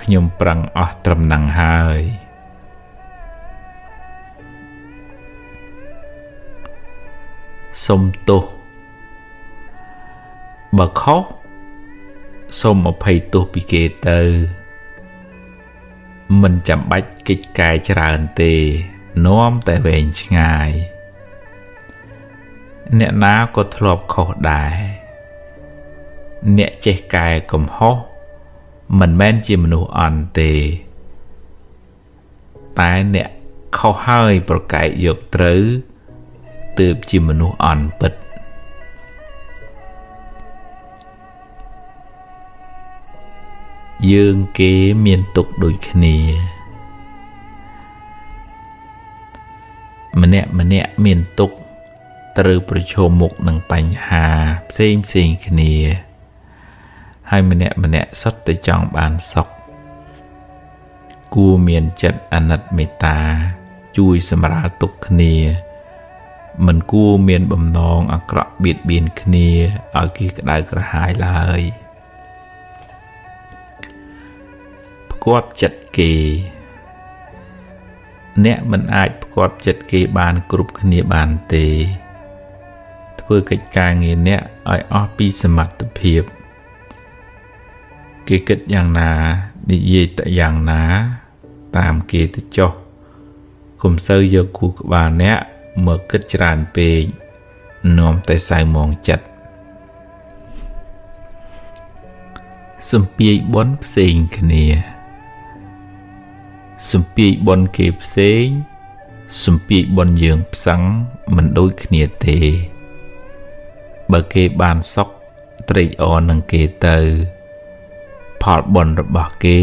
ខ្ញុំប្រឹងអស់ត្រឹមនឹងហើយ សុំទោសបើខុសសូមអភ័យទោសពីគេទៅមិនចាំបាច់កិច្ចកាយច្រើនទេនាំតែវែងឆ្ងាយអ្នកណាក៏ធ្លាប់ខុសដែរអ្នកចេះកែកំហុសមិនមែនជាមនុស្សអន់ទេ តែអ្នកខុសហើយប្រកែកយកត្រូវ ទើបជាមនុស្សអន់ពិតយើងគេមានទុកដូចគ្នា ម្នាក់ម្នាក់មានទុកត្រូវប្រឈមមុខនឹងបញ្ហាផ្សេងផ្សេងគ្នា ហើយម្នាក់ម្នាក់សុទ្ធតែចង់បានសុខគួរមានចិត្តអាណិតមេត្តា ជួយសម្រាលទុកគ្នា មិនគួរមានបំណងអាក្រក់បៀតបៀនគ្នាឲ្យគេក្តៅក្រហាយឡើយាប់ចិត្តគេ អ្នកមិនអាចផ្គាប់ចិត្តគេបានគ្រប់គ្នាបានទេ ធ្វើកិច្ចការងារអ្នកឲ្យអស់ពីសមត្ថភាព គេគិតយ៉ាងណា និយាយតែយ៉ាងណា តាមគេទៅចុះកុំសូវយកគូក្បាលអ្នក មកគិតច្រើនពេកនាំតែសៅមងចិត្តសំពាយបនផ្សេងគ្នាសំពាយបនគេផ្សេងសំពាយបនយើងផ្សឹងមិនដូចគ្នាទេ បើគេបានសុខត្រេកអរនឹងគេទៅ ផលបនរបស់គេ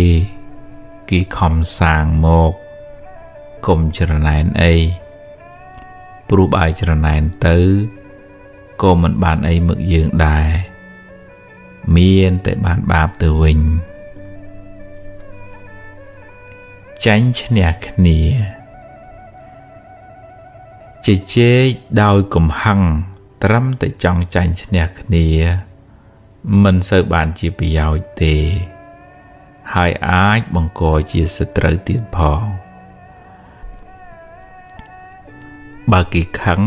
គេខំសាងមកកុំច្រណែនអី ព្រោះបើច្រណែនទៅក៏មិនបានអីមកយើងដែរមានតែបានបាបទៅវិញចាញ់ឈ្នះគ្នាជជែកដោយកំហឹងត្រឹមតែចង់ចាញ់ឈ្នះគ្នា មិនសូវបានជាប្រយោជន៍ទេ ហើយអាចបង្កជាសត្រូវទៀតផង បើគេខឹង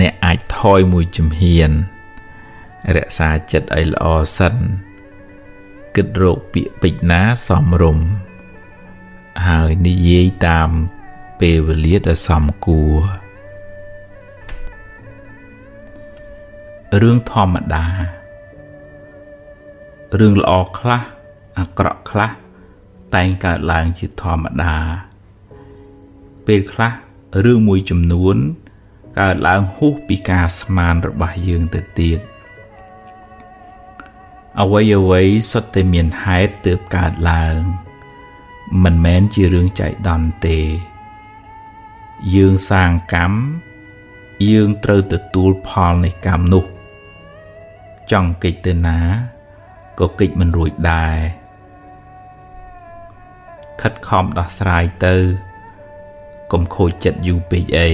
អ្នកអាចថយមួយជំហាន រក្សាចិត្តឲ្យល្អសិន គិតរកពាក្យពេចណាសមរម្យហើយនិយាយតាមពេលវេលាដ៏សមគួររឿងធម្មតារឿងល្អខ្លះអាក្រក់ខ្លះតែងកើតឡើងជាធម្មតាពេលខ្លះ រឿងមួយចំនួន កើតឡើងហួសពីការស្មានរបស់យើងទៅទៀតអ្វីអ្វីសុទ្ធតែមានហេតុទើបកើតឡើង មិនមែនជារឿងចៃដន្យទេ យើងសាងកម្មយើងត្រូវទទួលផលនៃកម្មនោះ ចង់កិច្ចទៅណាក៏កិច្ចមិនរួចដែរខិតខំដោះស្រាយទៅ កុំខូចចិត្តយូរពេកអី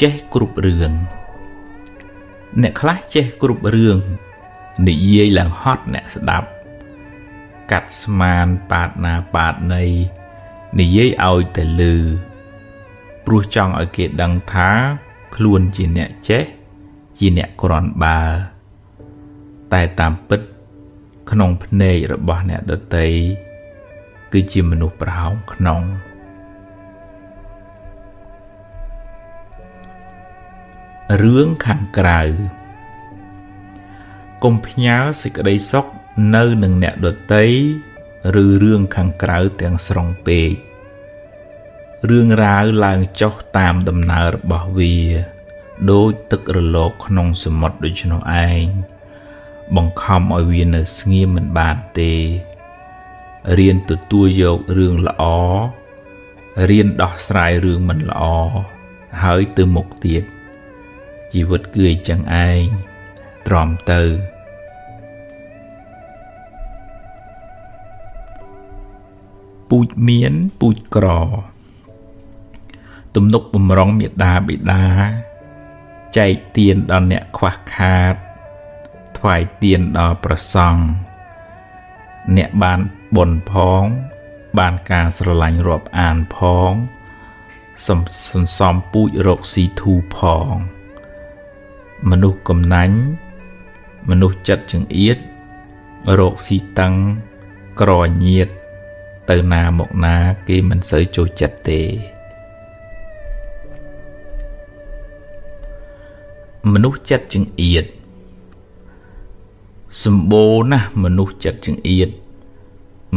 ចេះគ្រប់រឿងអ្នកខ្លះចេះគ្រប់រឿងនិយាយឡើងហត់អ្នកស្ដាប់ កាត់ស្មានប៉ាតណាប៉ាតណីនិយាយឲ្យតែលឺព្រោះចង់ឲ្យគេដឹងថា ខ្លួនជាអ្នកចេះ ជាអ្នកក្រាន់បើតែតាមពិត ក្នុងភ្នែករបស់អ្នកដតីគឺជាមនុស្សប្រហោងក្នុងរឿងខាងក្រៅកុំផ្ញើសេចក្តីសុខនៅនឹងអ្នកដតីឬរឿងខាងក្រៅទាំងស្រុងពេករឿងរ៉ាវឡើងចុះតាមដំណើររបស់វា ដូចទឹករលកក្នុងសមុទ្រដូច្នោះឯង បង្ខំឲ្យវានៅស្ងៀមមិនបានទេរៀនទទួលយករឿងល្អរៀនដោះស្រាយរឿងមិនល្អហើយទៅមុខទៀតជីវិតគឺអញ្ចឹងឯងទ្រាំទៅពូជមានពូជក្រ ទំនុកបំរុងមេដាបិតាចែកទានដល់អ្នកខ្វះខាត ថ្វាយទានដល់ប្រសង់អ្នកបានបុណ្យផង បានការស្រឡាញ់រាប់អានផងសំសន្សំពូជរកស៊ីធូផង មនុស្សកំណាញ់មនុស្សចិត្តចង្អៀតរោគស៊ីតឹងក្រញៀតទៅណាមកណាគេមិនសូវចូលចិត្តទេ មនុស្សចិត្តចង្អៀត សម្បូរណាស់មនុស្សចិត្តចង្អៀត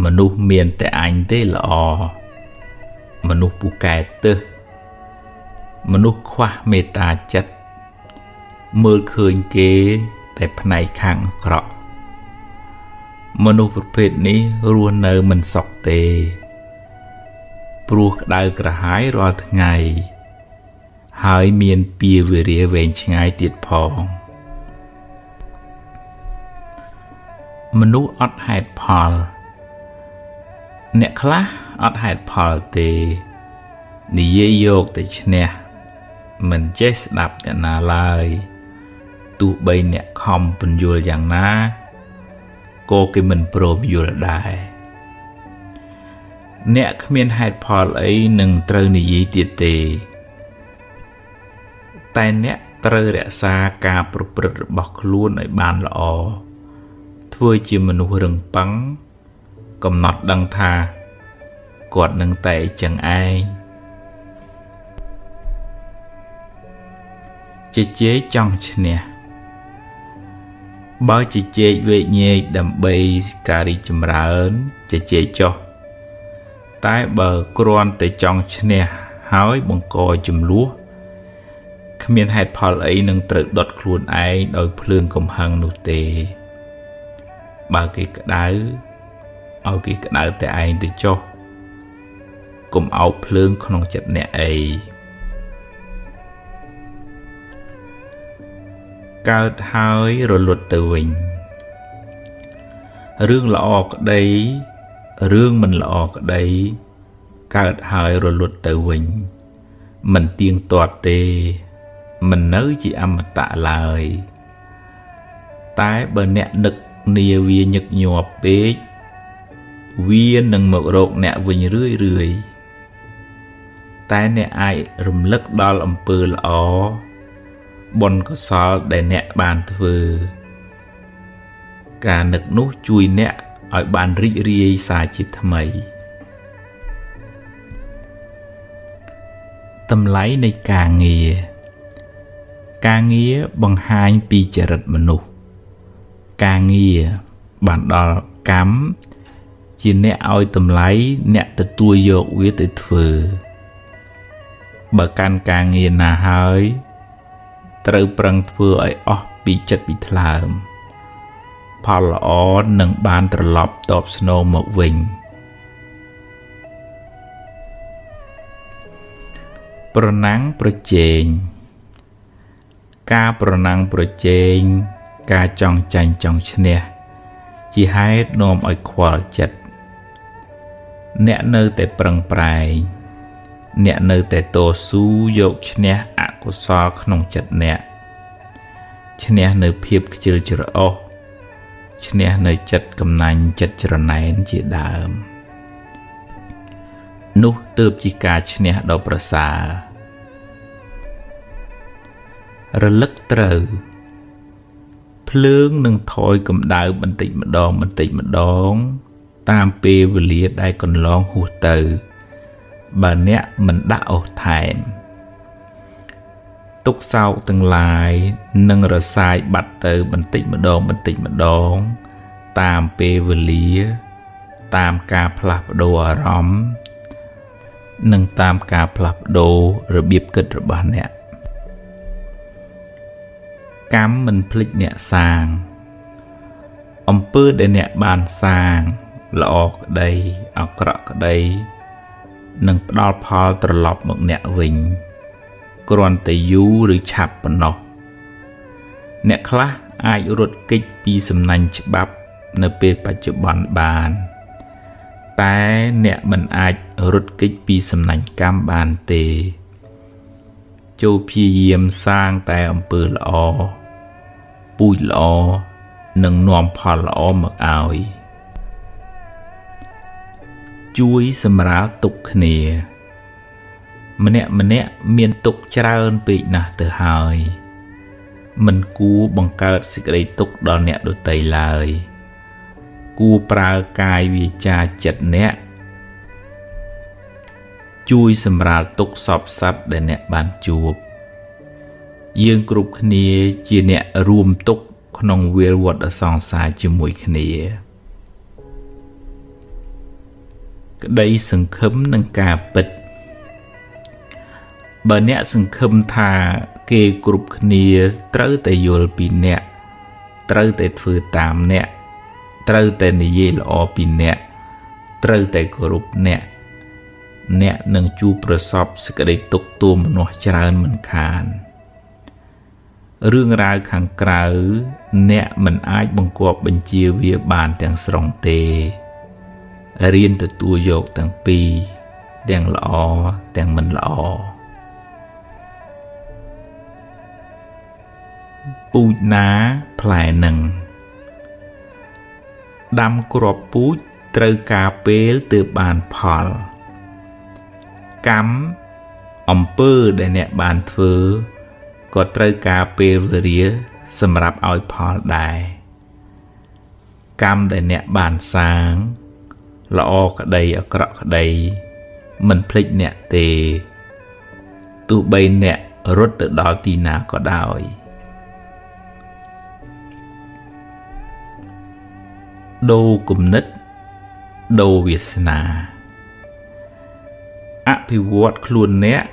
មនុស្សមានតែអញទេល្អមនុស្សពូកែទឹះមនុស្សខ្វះមេត្តាចិត្តមើលឃើញគេតែផ្នែកខាងអាក្រក់មនុស្សប្រភេទនេះរស់នៅមិនសុខទេ ព្រោះក្តៅក្រហាយរាល់ថ្ងៃ ហើយមានពៀវេរាវែងឆ្ងាយទៀតផង មនុស្សអត់ហេតុផល អ្នកខ្លះអត់ហេតុផលទេនិយាយយកតែឈ្នះមិនចេះស្ដាប់អ្នកណាឡើយទោះបីអ្នកខំពន្យល់យ៉ាងណាក៏គេមិនព្រមយល់ដែរអ្នកគ្មានហេតុផលអីនឹងត្រូវនិយាយទៀតទេ តែអ្នកត្រូវរក្សាការប្រព្រឹត្តរបស់ខ្លួនឲ្យបានល្អ ធ្វើជាមនុស្សរឹងប៉ឹងកំណត់ដឹងថាគាត់នឹងតែចឹងឯងជជែកចង់ឈ្នះបើជជែកវែកញែកដើម្បីការរីចម្រើនជជែកចោះតែបើគ្រាន់តែចង់ឈ្នះហើយបង្កចំនួនគ្មានហេតុផលអីនឹងត្រូវដុតខ្លួនឯងដោយភ្លើងកំហឹងនោះទេ បើគេក្តៅឲ្យគេក្តៅតែឯងទៅចុះកុំអោបភ្លើងក្នុងចិត្តអ្នកអីកើតហើយរលត់ទៅវិញរឿងល្អក្តីរឿងមិនល្អក្តី កើតហើយរលត់ទៅវិញមិនទៀងទាត់ទេ មិននៅជាអមតៈឡើយតែបើអ្នកនឹក នាវាញឹកញាប់ពេកវានឹងមករកអ្នកវិញរឿយរឿយតែអ្នកអាចរំលឹកដល់អំពើល្អបុណ្យកុសលដែលអ្នកបានធ្វើ ការនឹកនោះជួយអ្នកឲ្យបានរីករាយសាជាថ្មីតម្លៃនៃការងារការងារបង្ហាញពីចរិតមនុស្ស ការងារបានដល់កម្មជាអ្នកឲ្យតម្លៃអ្នកទទួលយកវាទៅធ្វើបើកាន់ការងារណាហើយត្រូវប្រឹងធ្វើឲ្យអស់ពីចិត្តពីថ្លើមផលល្អនឹងបានត្រឡប់តបស្នងមកវិញប្រណាំងប្រជែងការប្រណាំងប្រជែង ការចង់ចាញ់ចង់ឈ្នះជាហេតុនាំឲ្យខ្វល់ចិត្តអ្នកនៅតែប្រឹងប្រែងអ្នកនៅតែតស៊ូយកឈ្នះអកុសលក្នុងចិត្តអ្នកឈ្នះនៅភាពខ្ជិលច្រអូសឈ្នះនៅចិត្តកំណាញ់ចិត្តច្រណែនជាដើមនោះទើបជាការឈ្នះដ៏ប្រសើររលឹកត្រូវ ភ្លើងនឹងថយកម្ដៅបន្តិចម្ដងបន្តិចម្ដង តាមពេលវេលាដែលកន្លងហួសទៅ បើអ្នកមិនដាក់អស់ថែមទុកសោកទាំងឡាយនឹងរសាយបាត់ទៅបន្តិចម្ដងបន្តិចម្ដង តាមពេលវេលា តាមការផ្លាស់ប្ដូរអារម្មណ៍និងតាមការផ្លាស់ប្ដូររបៀបគិតរបស់អ្នក កម្មមិនភ្លេចអ្នកសាងអំពើដែលអ្នកបានសាងល្អក្តីអាក្រក់ក្តីនឹងផ្ដល់ផលត្រឡប់មកអ្នកវិញគ្រាន់តែយូរឬឆាប់ប៉ុណ្ណោះអ្នកខ្លះអាចរត់គេចពីសំណាញ់ច្បាប់នៅពេលបច្ចុប្បន្នបាន តែអ្នកមិនអាចរត់គេចពីសំណាញ់កម្មបានទេ ចូលព្យាយាមសាងតែអំពើល្អ ពូជល្អនឹងនាំផលល្អមកឲ្យជួយសម្រាលទុកគ្នា ម្នាក់ម្នាក់មានទុកច្រើនពេកណាស់ទៅហើយមិនគួរបង្កើតសេចក្តីទុកដល់អ្នកដទៃឡើយ គួរប្រើកាយវាចាចិត្តអ្នកជួយសម្រាលទុកសពសត្វដែលអ្នកបានជួប យើងគ្រប់គ្នាជាអ្នករួមទុកក្នុងវាលវត្តសង្សារជាមួយគ្នា ក្តីសង្ឃឹមនឹងការពិតបើអ្នកសង្ឃឹមថាគេគ្រប់គ្នាត្រូវតែយល់ពីអ្នកត្រូវតែធ្វើតាមអ្នកត្រូវតែនិយាយល្អពីអ្នកត្រូវតែគោរពអ្នកអ្នកនឹងជួបប្រសពសេចក្តីទុក្ខទោមនោះច្រើនមិនខាន រឿងរ៉ាវខាងក្រៅ អ្នកមិនអាចបង្គាប់បញ្ជាវាបានទាំងស្រុងទេរៀនទទួលយកទាំងពីរទាំងល្អទាំងមិនល្អពូជណាផ្លែនឹងដាំគ្រាប់ពូជត្រូវការពេលទើបបានផលកម្មអំពើដែលអ្នកបានធ្វើ ក៏ត្រូវការពេលវេលាសម្រាប់ឲ្យផលដែរកម្មដែលអ្នកបានសាង ល្អក្តីអាក្រក់ក្តី មិនភ្លេចអ្នកទេទោះបីអ្នករត់ទៅដល់ទីណាក៏ដោយដូរគំនិតដូរវាសនាអភិវឌ្ឍខ្លួនអ្នក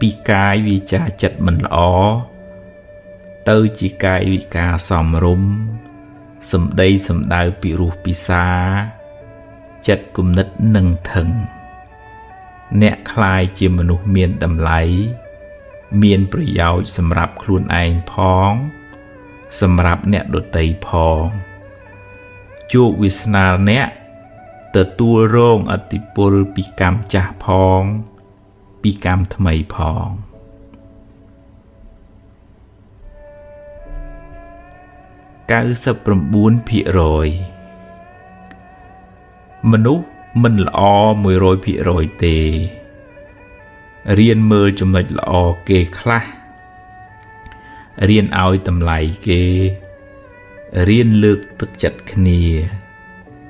ពីកាយវាចាចិត្តមិនល្អទៅជាកាយវិការសំរុំសំដីសំដៅពីរោះពិសាចិត្តគុណិតនឹងថឹងអ្នកคลายជាមនុស្សមានតម្លៃមានប្រយោជន៍សម្រាប់ខ្លួនឯងផង សម្រាប់អ្នកដទៃផងជោគវាសនាអ្នកទទួលរងអតិពលពីកម្មចាស់ផង ពីកម្មថ្មីផង99%មនុស្សមិនល្អ100%ទេរៀនមើលចំណុចល្អគេខ្លះរៀនឲ្យតម្លៃគេរៀនលើកទឹកចិត្តគ្នា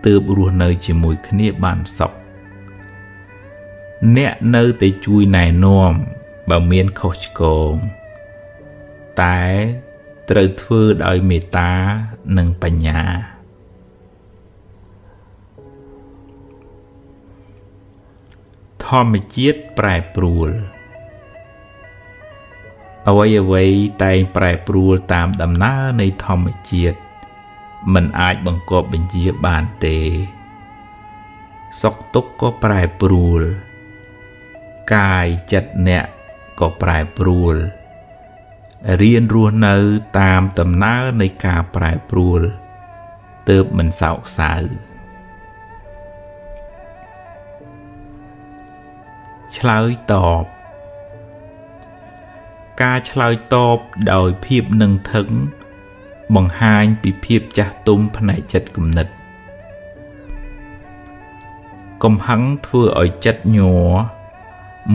ទើបរស់នៅជាមួយគ្នាបានសុខ អ្នកនៅតែជួយណែនាំបើមានខុសឆ្គងតែត្រូវធ្វើដោយមេត្តានិងបញ្ញាធម្មជាតិប្រែប្រួលអ្វីអ្វីតែងប្រែប្រួលតាមដំណើរនៃធម្មជាតិមិនអាចបង្កប់បញ្ជាបានទេសុខទុក្ខក៏ប្រែប្រួល កាយចិត្តអ្នកក៏ប្រែប្រួលរៀនរស់នៅតាមដំណើរនៃការប្រែប្រួលទើបមិនសោកសៅឆ្លើយតបការឆ្លើយតបដោយភាពនឹងថឹង បង្ហាញពីភាពចាស់ទុំផ្នែកចិត្តគំនិតកំហឹងធ្វើឲ្យចិត្តញ័រ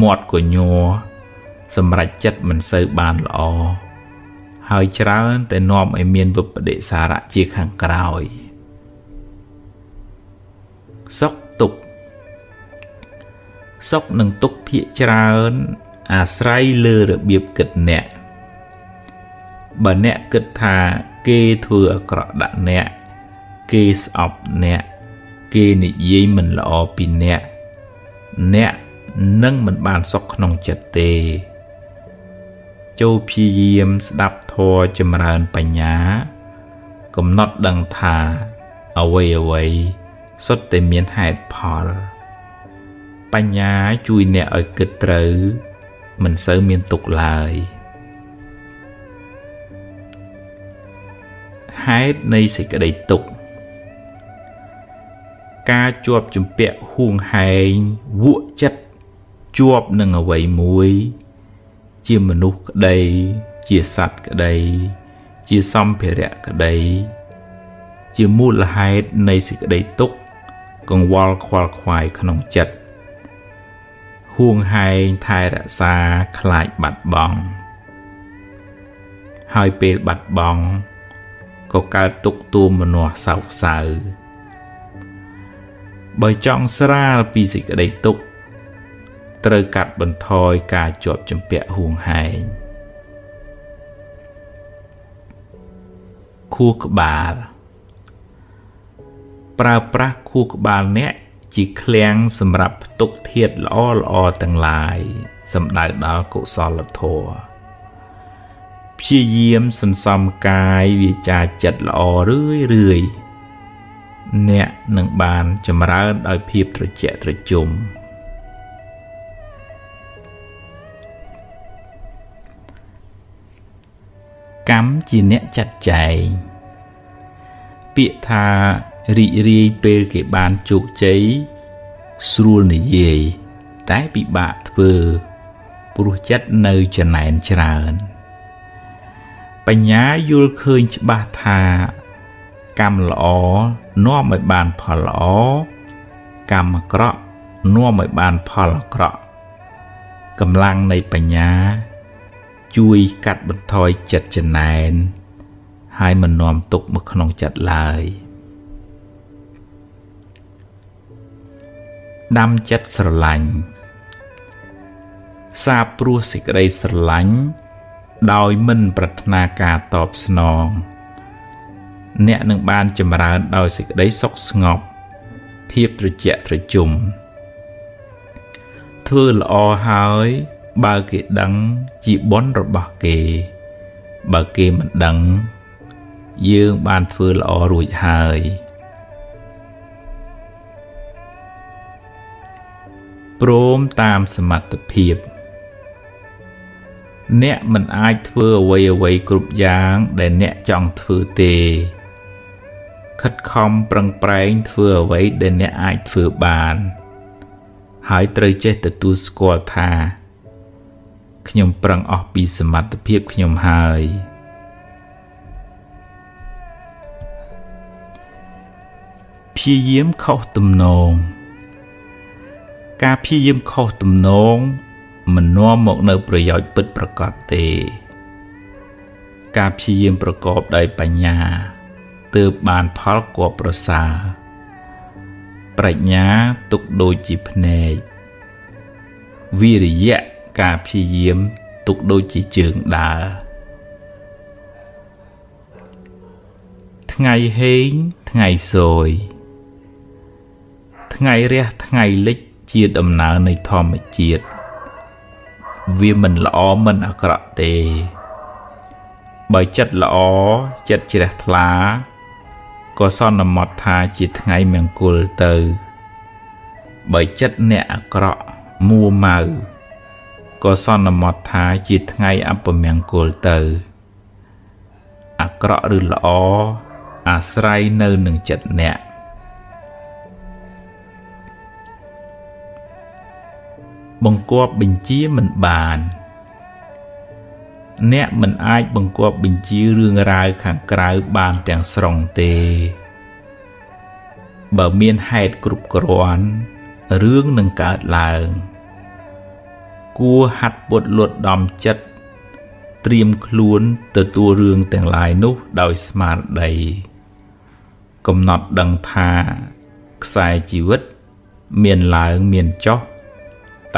មាត់ក៏ញ័រសម្រាប់ចិត្តមិនសូវបានល្អហើយច្រើនតែនាំឲ្យមានវិបដិសារៈជាខាងក្រោយសុខទុក្ខសុខនិងទុក្ខភាកច្រើន អាស្រ័យលើរបៀបគិតអ្នកបើអ្នកគិតថាគេធ្វើអាក្រក់ដាក់អ្នកគេស្អប់អ្នក គេនិយាយមិនល្អពីអ្នកអ្នក នឹងមិនបានសុខក្នុងចិត្តទេចូលព្យាយាមស្ដាប់ធម៌ចម្រើនបញ្ញា កំណត់ដឹងថាអ្វីអ្វីសុទ្ធតែមានហេតុផល បញ្ញាជួយអ្នកឲ្យគិតត្រូវ មិនសូវមានទុកឡើយហេតុនៃសេចក្តីទុក្ខការជាប់ជំពាក់ហួងហែងវក់ចិត្ត ជាប់នឹងអ្វីមួយ ជាមនុស្សក្តី ជាសត្វក្តី ជាសម្ភារៈក្តី ជាមូលហេតុនៃសេចក្តីទុក្ខកង្វល់ខ្វល់ខ្វាយក្នុងចិត្តហួងហែងថែរក្សាខ្លាចបាត់បង់ហើយពេលបាត់បង់ក៏កើតទុក្ខទួមនោះសោកសៅបើចង់ស្រាលពីសេចក្តីទុក្ខ ត្រូវកាត់បន្ថយការជាប់ជំពាក់ហួងហែងខួរក្បាល ប្រើប្រាស់ខួរក្បាលអ្នកជាឃ្លាំងសម្រាប់ផ្ទុកធាតុល្អល្អទាំងឡាយសម្ដៅដល់កុសលធម៌ព្យាយាមសន្សំកាយវាចាចិត្តល្អរឿយរឿយអ្នកនឹងបានចម្រើនដោយភាពត្រជាក់ត្រជុំ កម្មជាអ្នកចាត់ចែងពាក្យថារីករាយពេលគេបានជោគជ័យស្រួលនិយាយតែពិបាកធ្វើព្រោះចិត្តនៅចំណែនច្រើន បញ្ញាយល់ឃើញច្បាស់ថា កម្មល្អនាំឲ្យបានផលល្អកម្មអាក្រក់នាំឲ្យបានផលអាក្រក់កម្លាំងនៃបញ្ញា ជួយកាត់បន្ថយចិត្តចំណែន ហើយមិននាំទុកមកក្នុងចិត្តឡើយដាំចិត្តស្រឡាញ់សាបព្រោះសេចក្តីស្រឡាញ់ដោយមិនប្រាថ្នាការតបស្នង អ្នកនឹងបានចម្រើនដោយសេចក្តីសុខស្ងប់ ភាពត្រជាក់ត្រជុំធ្វើល្អហើយ បើគេដឹងជាបុណ្យរបស់គេ បើគេមិនដឹង យើងបានធ្វើល្អរួចហើយព្រមតាមសមត្ថភាព អ្នកមិនអាចធ្វើអ្វីអ្វីគ្រប់យ៉ាងដែលអ្នកចង់ធ្វើទេ ខិតខំប្រឹងប្រែងធ្វើអ្វីដែលអ្នកអាចធ្វើបាន ហើយត្រូវចេះទទួលស្គាល់ថា ខ្ញុំប្រឹងអស់ពីសមត្ថភាពខ្ញុំហើយព្យាយាមខុសទំនងការព្យាយាមខុសទំនងមិននាំមកនៅប្រយោជន៍ពិតប្រាកដទេ ការព្យាយាមប្រកបដោយបញ្ញាទើបបានផលគបប្រសើរប្រាជ្ញាទុកដូចជាភ្នែកវិរិយៈ ការព្យាយាមទុកដូចជាជើងដើរថ្ងៃហេងថ្ងៃសោយថ្ងៃរះថ្ងៃលិចជាដំណើរនៃធម្មជាតិវាមិនល្អមិនអាក្រក់ទេ បើចិត្តល្អចិត្តជ្រះថ្លាក៏សន្មត់ថាជាថ្ងៃមង្គលទៅ បើចិត្តអ្នកអាក្រក់មួម៉ៅ ក៏សន្មត់ថាជាថ្ងៃអពមង្គលទៅ អាក្រក់ឬល្អអាស្រ័យនៅនឹងចិត្តអ្នកបង្គាប់បញ្ជាមិនបាន អ្នកមិនអាចបង្គាប់បញ្ជារឿងរ៉ាវខាងក្រៅបានទាំងស្រុងទេ បើមានហេតុគ្រប់គ្រាន់រឿងនឹងកើតឡើង គួរហាត់ពុតលត់ដំចិត្តត្រៀមខ្លួនទទួលរឿងទាំងឡាយនោះដោយស្មារតីកំណត់ដឹងថាខ្សែជីវិត មានឡើងមានចុះ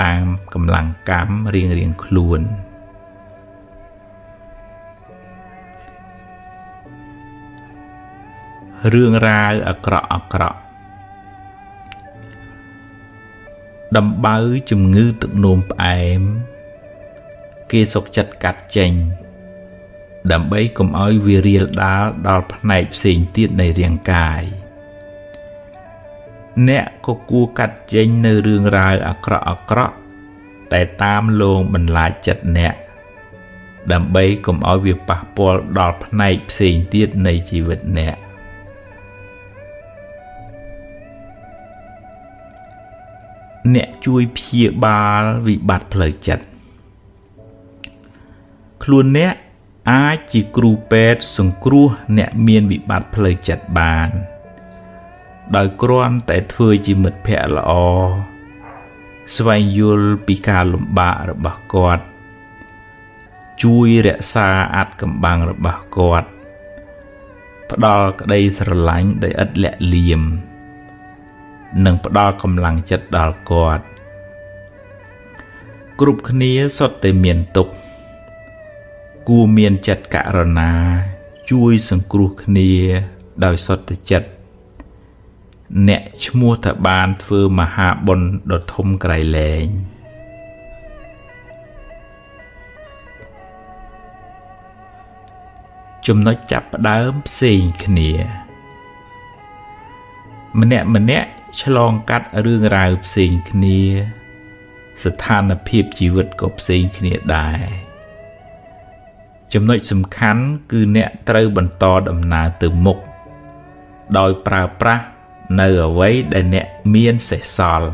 តាមកម្លាំងកម្មរៀងរៀងខ្លួនរឿងរ៉ាវអាក្រក់អាក្រក់ ដំបៅជំងឺទឹកនោមផ្អែម គេសុកចិត្តកាត់ចេញ ដើម្បីកុំឲ្យវារាលដាលដល់ផ្នែកផ្សេងទៀតនៃរាងកាយអ្នកក៏គួរកាត់ចេញនៅរឿងរ៉ាវអាក្រក់អាក្រក់តែតាមលងបន្លាចចិត្តអ្នកដើម្បីកុំឲ្យវាប៉ះពាល់ដល់ផ្នែកផ្សេងទៀតនៃជីវិតអ្នក អ្នកជួយព្យាបាលវិបត្តិផ្លូវចិត្តខ្លួនអ្នកអាចជាគ្រូពេទ្យសង្គ្រោះអ្នកមានវិបត្តិផ្លូវចិត្តបាន ដោយគ្រាន់តែធ្វើជាមិត្តភក្តិល្អស្វែងយល់ពីការលំបាករបស់គាត់ជួយរក្សាអត្តកម្បាំងរបស់គាត់ ផ្ដល់ក្តីស្រឡាញ់ដោយឥតលាក់លៀម និងផ្ដល់កម្លាំងចិត្តដល់គាត់គ្រប់គ្នាសុទ្ធតែមានទុក្ខគួរមានចិត្តករុណា ជួយសង្គ្រោះគ្នាដោយសុទ្ធចិត្តអ្នកឈ្មោះថាបានធ្វើមហាបុណ្យដ៏ធំក្រៃលែងចំណុចចាប់ផ្ដើមផ្សេងគ្នា ម្នាក់ម្នាក់ ឆ្លងកាត់រឿងរ៉ាវផ្សេងគ្នា ស្ថានភាពជីវិតក៏ផ្សេងគ្នាដែរចំណុចសំខាន់គឺអ្នកត្រូវបន្តដំណើរទៅមុខដោយប្រើប្រាស់នៅអ្វីដែលអ្នកមានសេះសល់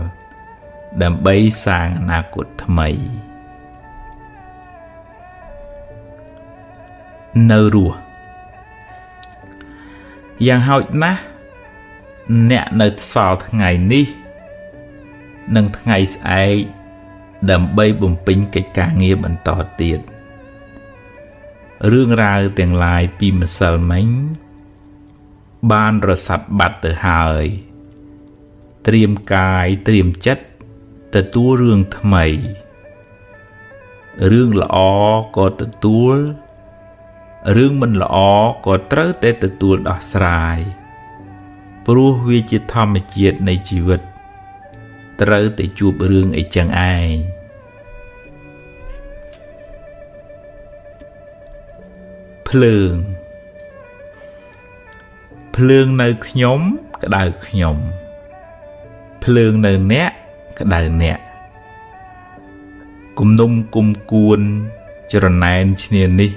ដើម្បីសាងអនាគតថ្មី នៅរស់យ៉ាងហោចណាស់ អ្នកនៅសល់ថ្ងៃនេះ និងថ្ងៃស្អែកដើម្បីបំពេញកិច្ចការងារបន្តទៀតរឿងរ៉ាវទាំងឡាយពីម្សិលមិញ បានរសាត់បាត់ទៅហើយ ត្រៀមកាយត្រៀមចិត្តទទួលរឿងថ្មីរឿងល្អក៏ទទួលរឿងមិនល្អក៏ត្រូវតែទទួលដោះស្រាយ ព្រោះវាជាធម្មជាតិនៃជីវិត ត្រូវតែជួបរឿងអីចឹងឯងភ្លើងភ្លើងនៅខ្ញុំក្តៅខ្ញុំភ្លើងនៅអ្នកក្តៅអ្នកគុំនុំគុំគួនច្រណែនឈ្នានេះ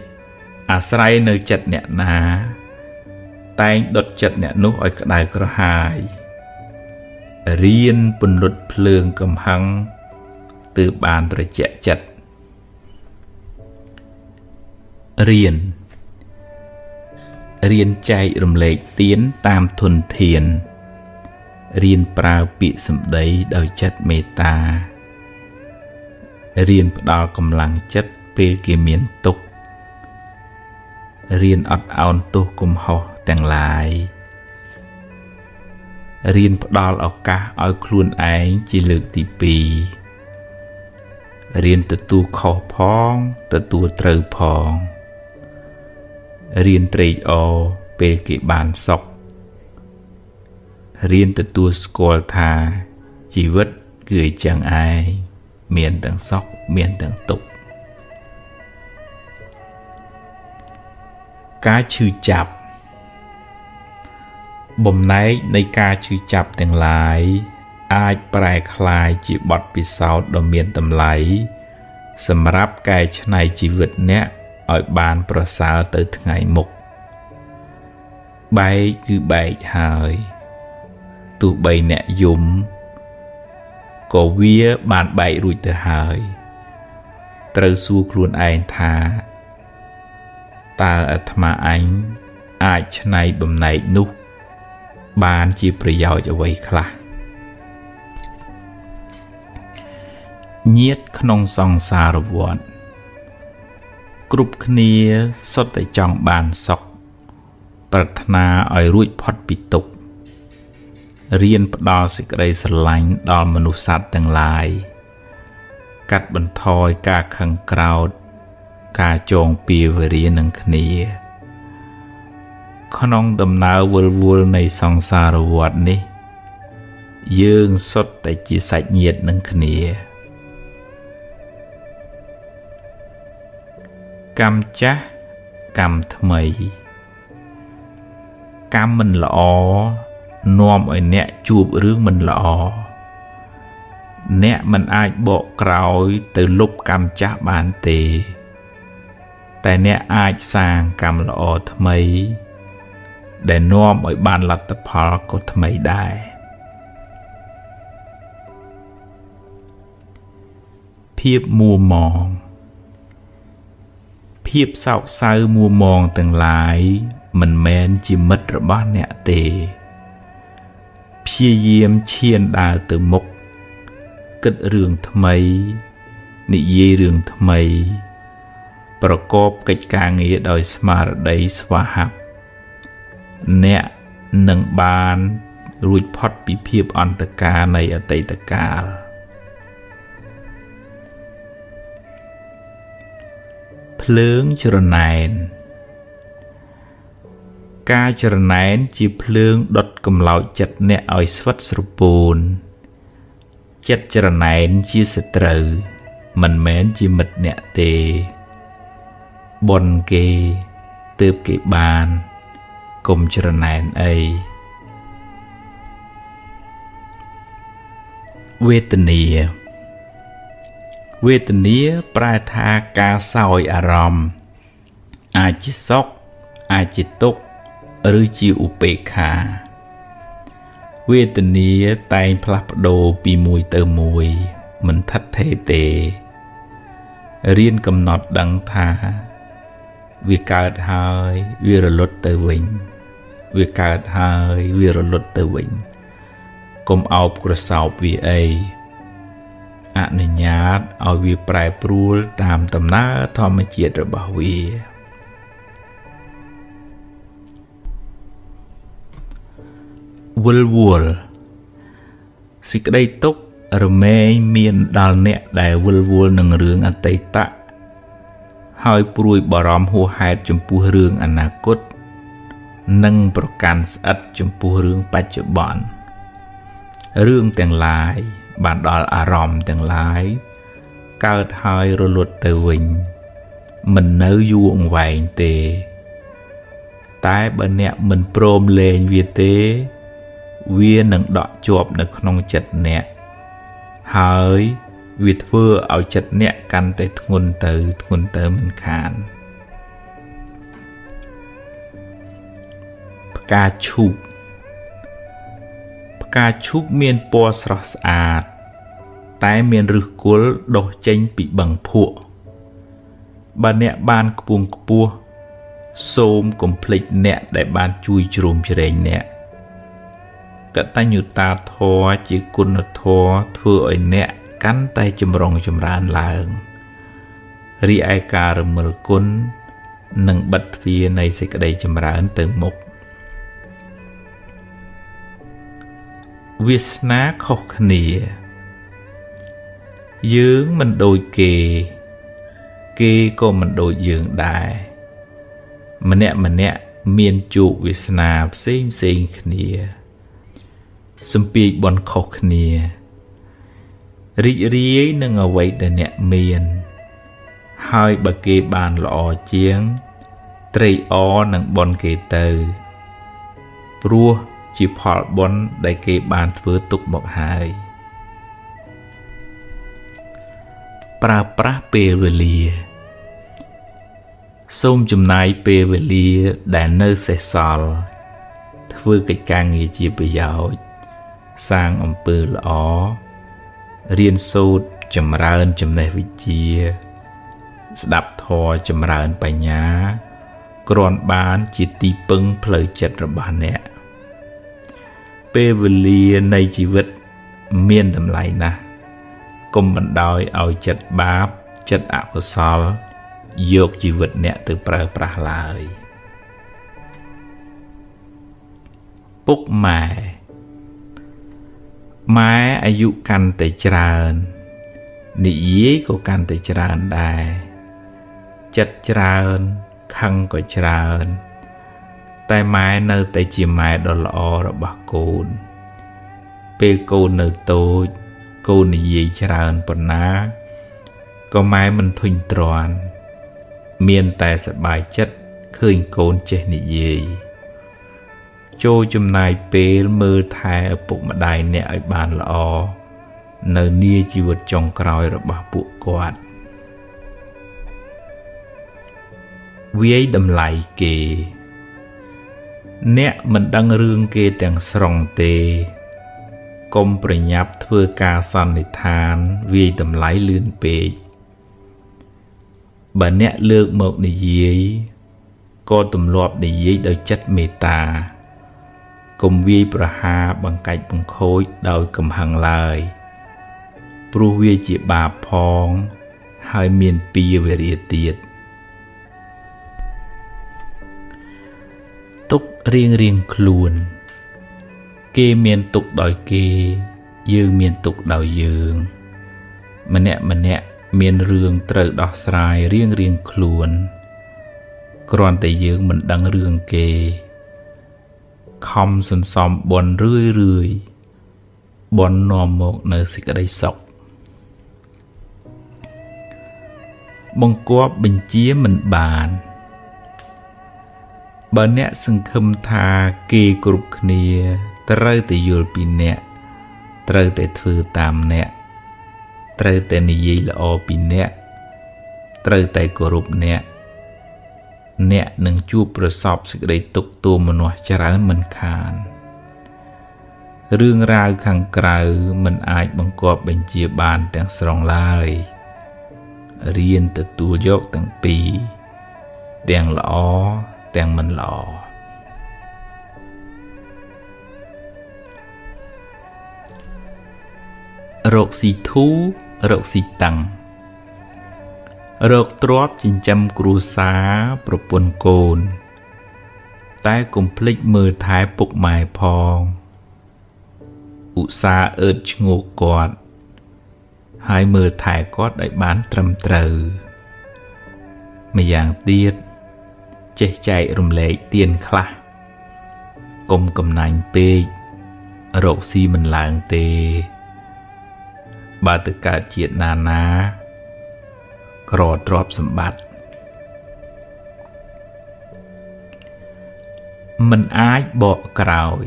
អាស្រ័យនៅចិត្តអ្នកណា តែងដុតចិត្តអ្នកនោះឲ្យក្តៅក្រហាយរៀនពន្លត់ភ្លើងកំហឹងទើបបានត្រជាក់ចិត្តរៀនរៀនចែករំលែកទៀនតាមធនធានរៀនប្រើពាក្យសម្ដីដោយចិត្តមេត្តារៀនផ្ដល់កម្លាំងចិត្តពេលគេមានទុក្ខរៀនអត់ឱនទោសកំហុស ទាំងឡាយរៀនផ្ដល់ឱកាសឲ្យខ្លួនឯងជាលើកទី2រៀនទទួលខុសផងទទួលត្រូវផងរៀនត្រេកអរពេលគេបានសុខរៀនទទួលស្គាល់ថាជីវិតគឺអញ្ចឹងឯងមានទាំងសុខមានទាំងទុក្ខការឈឺចាប់ បំណែកនៃការឈឺចាប់ទាំងឡាយអាចប្រែក្លាយជាបទពិសោធន៍ដ៏មានតម្លៃសម្រាប់កែច្នៃជីវិតអ្នកឲ្យបានប្រសើរទៅថ្ងៃមុខបែកគឺបែកហើយទោះបីអ្នកយំក៏វាបានបែករួចទៅហើយត្រូវសួរខ្លួនឯងថាតើអាត្មាអញអាចឆ្នៃបំណែកនោះ បានជាប្រយោជន៍អ្វីខ្លះញាតក្នុងសង្សារវដ្តគ្រប់គ្នាសុទ្ធតែចង់បានសុខប្រាថ្នាឲ្យរួចផុតពីទុក្ខរៀនផ្ដល់សេចក្តីស្រឡាញ់ដល់មនុស្សសត្វទាំងឡាយកាត់បន្ថយការខឹងក្រោធការចងពៀវរានឹងគ្នា ក្នុងដំណើរវិលវល់នៃសង្សារវដ្តនេះ យើងសុទ្ធតែជាសាច់ញាតិនឹងគ្នា កម្មចាស់កម្មថ្មី កម្មមិនល្អនាំឲ្យអ្នកជួបរឿងមិនល្អអ្នកមិនអាចបកក្រោយទៅលុបកម្មចាស់បានទេ តែអ្នកអាចសាងកម្មល្អថ្មី ដែលនាំឲ្យបានលទ្ធផលក៏ថ្មីដែរភាពមួម៉ងភាពសោកសៅមួម៉ងទាំងឡាយមិនមែនជាមិត្តរបស់អ្នកទេព្យាយាមឈានដើរទៅមុខគិតរឿងថ្មី និយាយរឿងថ្មី ប្រកបកិច្ចការងារដោយស្មារតីស្វាហាប់ អ្នកនឹងបានរួចផុតពីភាពអន្តការនៃអតីតកាលភ្លើងច្រណែនការច្រណែនជាភ្លើងដុតកំឡោចចិត្តអ្នកឲ្យស្វិតស្រពោនចិត្តច្រណែនជាសត្រូវ មិនមែនជាមិត្តអ្នកទេបនគេទើបគេបាន កុំច្រណែនអីវេទនាវេទនាប្រែថាការសោយអារម្មណ៍អាចជាសុខអាចជាទុក្ខឬជាឧបេក្ខាវេទនាតែងផ្លាស់ប្ដូរពីមួយទៅមួយមិនថិតថេរទេរៀនកំណត់ដឹងថា វាកើតហើយវារលត់ទៅវិញ វាកើតហើយវារលត់ទៅវិញកុំអោបក្រសោបវាអីអនុញ្ញាតឲ្យវាប្រែប្រួលតាមដំណើរធម្មជាតិរបស់វាវល់វល់សេចក្តីទុក្ខរមែងមានដល់អ្នកដែលវល់វល់នឹងរឿងអតីតៈហើយព្រួយបារម្ភហួសហេតុចំពោះរឿងអនាគត និងប្រកាន់ស្អិតចំពោះរឿងបច្ចុប្បន្នរឿងទាំងឡាយបានដល់អារម្មណ៍ទាំងឡាយកើតហើយរលត់ទៅវិញ មិននៅយូរអង្វែងទេ តែបើអ្នកមិនព្រមលែងវាទេ វានឹងដក់ជាប់នៅក្នុងចិត្តអ្នកហើយវាធ្វើឲ្យចិត្តអ្នកកាន់តែធ្ងន់ទៅធ្ងន់ទៅមិនខាន ផ្កាឈូកផ្កាឈូកមានពណ៌ស្រស់ស្អាត តែមានឫសគល់ដុះចេញពីបឹងភក់បើអ្នកបានខ្ពងខ្ពស់សូមកុំភ្លេចអ្នកដែលបានជួយជ្រោមជ្រែងអ្នកកតញ្ញុតាធម៌ជាគុណធម៌ធ្វើឲ្យអ្នកកាន់តែចម្រុងចម្រើនឡើងរីឯការរមិលគុណនឹងបិទទ្វារនៃសេចក្តីចម្រើនទៅមុខ វាសនាខុសគ្នា យើងមិនដូចគេ គេក៏មិនដូចយើងដែរម្នាក់ម្នាក់មានជោគវាសនាផ្សេងផ្សេងគ្នាសំពីបនខុសគ្នារីករាយនឹងអ្វីដែលអ្នកមាន ហើយបើគេបានល្អជាងត្រេកអរនឹងបនគេទៅព្រោះ ជាផលបុណ្យដែលគេបានធ្វើទុកមកហើយប្រើប្រាស់ពេលវេលា សូមចំណាយពេលវេលាដែលនៅសេសសល់ធ្វើកិច្ចការងារជាប្រយោជន៍សាងអំពើល្អរៀនសូត្រចម្រើនចំណេះវិជ្ជា ស្ដាប់ធម៌ចម្រើនបញ្ញាគ្រាន់បានជាទីពឹងផ្លូវចិត្តរបស់អ្នក ពេលវេលានៃជីវិតមានតម្លៃណាស់កុំបណ្ដោយឲ្យចិត្តបាបចិត្តអកុសលយកជីវិតអ្នកទៅប្រើប្រាស់ឡើយពុកម៉ែម៉ែអាយុកាន់តែច្រើននិយាយក៏កាន់តែច្រើនដែរចិត្តច្រើនខឹងក៏ច្រើន តែម៉ែនៅតែជាម៉ែដ៏ល្អរបស់កូន ពេលកូននៅតូច កូននិយាយច្រើនប៉ុណ្ណាក៏ម៉ែមិនធុញទ្រាន់មានតែសប្បាយចិត្តឃើញកូនចេះនិយាយចូលចំណាយពេលមើលថែឪពុកម្ដាយអ្នកឲ្យបានល្អនៅនាជីវិតចុងក្រោយរបស់ពួកគាត់វាយតម្លៃគេ អ្នកមិនដឹងរឿងគេទាំងស្រុងទេកុំប្រញាប់ធ្វើការសន្និដ្ឋានវាយតម្លៃលឿនពេកបើអ្នកលើកមកនិយាយក៏ទម្លាប់និយាយដោយចិត្តមេត្តាកុំវាយប្រហារបង្កាច់បង្ខូចដោយកំហឹងឡើយព្រោះវាជាបាបផង ហើយមានពីវេរាទៀត ទុករៀងរៀងខ្លួន គេមានទុកដោយគេ យើងមានទុកដោយយើង ម្នាក់ម្នាក់មានរឿងត្រូវដោះស្រាយរៀងរៀងខ្លួនគ្រាន់តែយើងមិនដឹងរឿងគេខំសន្សំបនរឿយរឿយបននាំមកនៅសេចក្តីសុខបង្គាប់បញ្ជាមិនបាន បើអ្នកសង្ឃឹមថាគេគ្រប់គ្នាត្រូវតែយល់ពីអ្នកត្រូវតែធ្វើតាមអ្នកត្រូវតែនិយាយល្អពីអ្នកត្រូវតែគោរពអ្នកអ្នកនឹងជួបប្រសពសេចក្តីទុក្ខទោមនោះច្រើនមិនខានរឿងរ៉ាវខាងក្រៅមិនអាចបង្គាប់បញ្ជាបានទាំងស្រុងឡើយរៀនទទួលយកទាំងពីរទាំងល្អ ទាំងមិនល្អរោគស៊ីធូរោគស៊ីតាំងរោគទ្របចិញ្ចឹមគ្រួសារប្រពន្ធកូន តែកុំភ្លេចមើលថែពុកម៉ែផងឧស្សាហ៍អឺតឈ្ងោកគាត់ ហើយមើលថែគាត់ឲ្យបានត្រឹមត្រូវម្យ៉ាងទៀត ចេះចែករំលែកទៀនខ្លះកុំកំណាញ់ពេករកស៊ីមិនឡើងទេ បើទៅកើតជាតិណាណាក្រទ្រពសម្បត្តិមិនអាចបកក្រោយ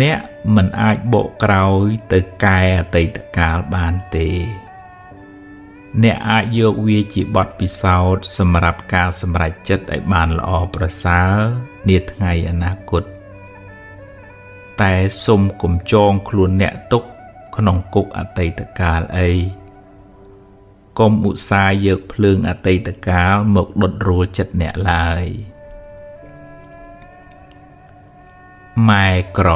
អ្នកមិនអាចបកក្រោយទៅកែអតីតកាលបានទេ អ្នកអាចយកវាជាបទពិសោធន៍សម្រាប់ការសម្រេចចិត្តឲ្យបានល្អប្រសើរនាថ្ងៃអនាគតតែសុំកុំចងខ្លួនអ្នកទុកក្នុងគុកអតីតកាលអីកុំឧស្សាហ៍យកភ្លើងអតីតកាលមកដុតរួលចិត្តអ្នកឡើយម៉ែក្រ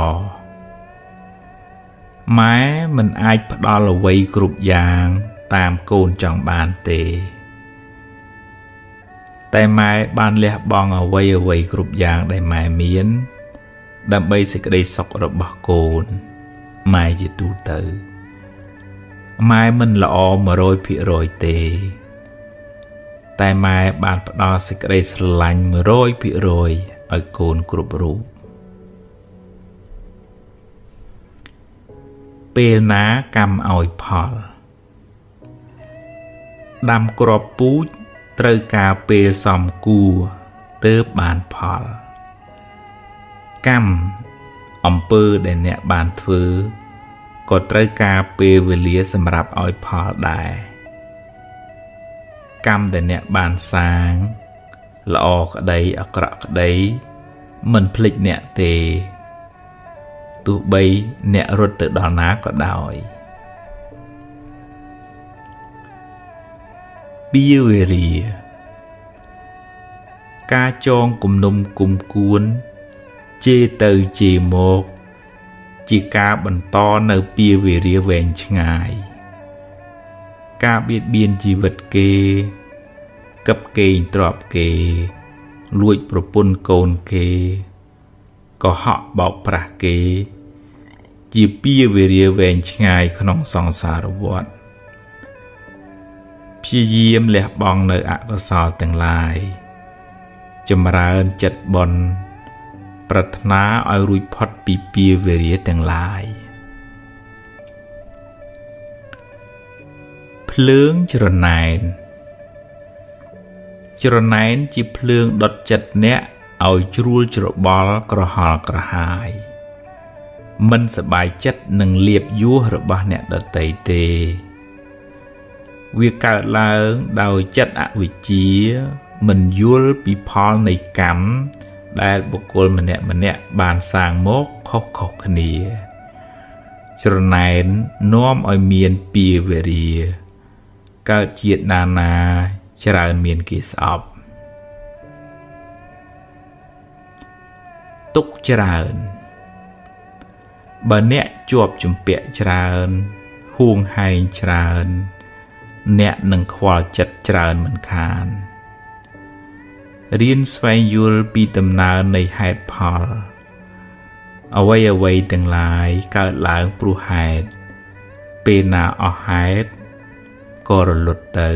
ម៉ែមិនអាចផ្ដល់អ្វីគ្រប់យ៉ាង តាមកូនចង់បានទេ តែម៉ែបានលះបង់អ្វីអ្វីគ្រប់យ៉ាងដែលម៉ែមាន ដើម្បីសេចក្តីសុខរបស់កូនម៉ែជាទូទៅម៉ែមិនល្អ100%ទេតែម៉ែបានផ្ដល់សេចក្តីស្រឡាញ់100%ឲ្យកូនគ្រប់រូបពេលណាកម្មឲ្យផល ដាំក្របពូជត្រូវការពេលសំគួរទើបបានផលកម្មអំពើដែលអ្នកបានធ្វើក៏ត្រូវការពេលវេលាសម្រាប់ឲ្យផលដែរកម្មដែលអ្នកបានសាង ល្អក្តីអាក្រក់ក្តីមិនភ្លេចអ្នកទេទោះបីអ្នករត់ទៅដល់ណាក៏ដោយ បៀវេរាការចងគំនុំគុំគួន ជេរទៅជេរមក ជាការបន្តនៅពីវេរាវែងឆ្ងាយ ការបៀតបៀនជីវិតគេកឹបកេងទ្របគេ លួចប្រពន្ធកូនគេកុហកបោកប្រាស់គេ ជាពីវេរាវែងឆ្ងាយក្នុងសង្សារវដ្ត ព្យាយាមលះបង់នៅអកុសលទាំងឡាយចម្រើនចិត្តបុណ្យប្រាថ្នាឲ្យរួចផុតពីពាវេរាទាំងឡាយភ្លើងច្រណែនច្រណែនជាភ្លើងដុតចិត្តអ្នកឲ្យជ្រួលច្របល់ក្រហល់ក្រហាយមិនសบายចិត្តនឹងលៀបយួររបស់អ្នកដតីទេ វាកើតឡើងដោយចិត្តអវិជ្ជាមិនយល់ពីផលនៃកម្មដែលបុគ្គលម្នាក់ម្នាក់បានសាងមកខុសខុសគ្នា ច្រណែននាំឲ្យមានពីវេរាកើតជាតិណានាច្រើនមានគេស្អប់ទុកច្រើនបើអ្នកជាប់ជំពាក់ច្រើនហួងហែងច្រើន អ្នកនឹងខ្វល់ចិត្តច្រើនមិនខានរៀនស្វែងយល់ពីដំណើរនៃហេតុផលអ្វីអ្វីទាំងឡាយកើតឡើងព្រោះហេតុពេលណាអស់ហេតុក៏រលត់ទៅ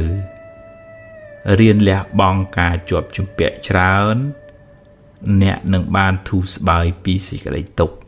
រៀនលះបង់ការជាប់ជំពាក់ច្រើន អ្នកនឹងបានធូរស្បើយពីសេចក្តីទុក្ខ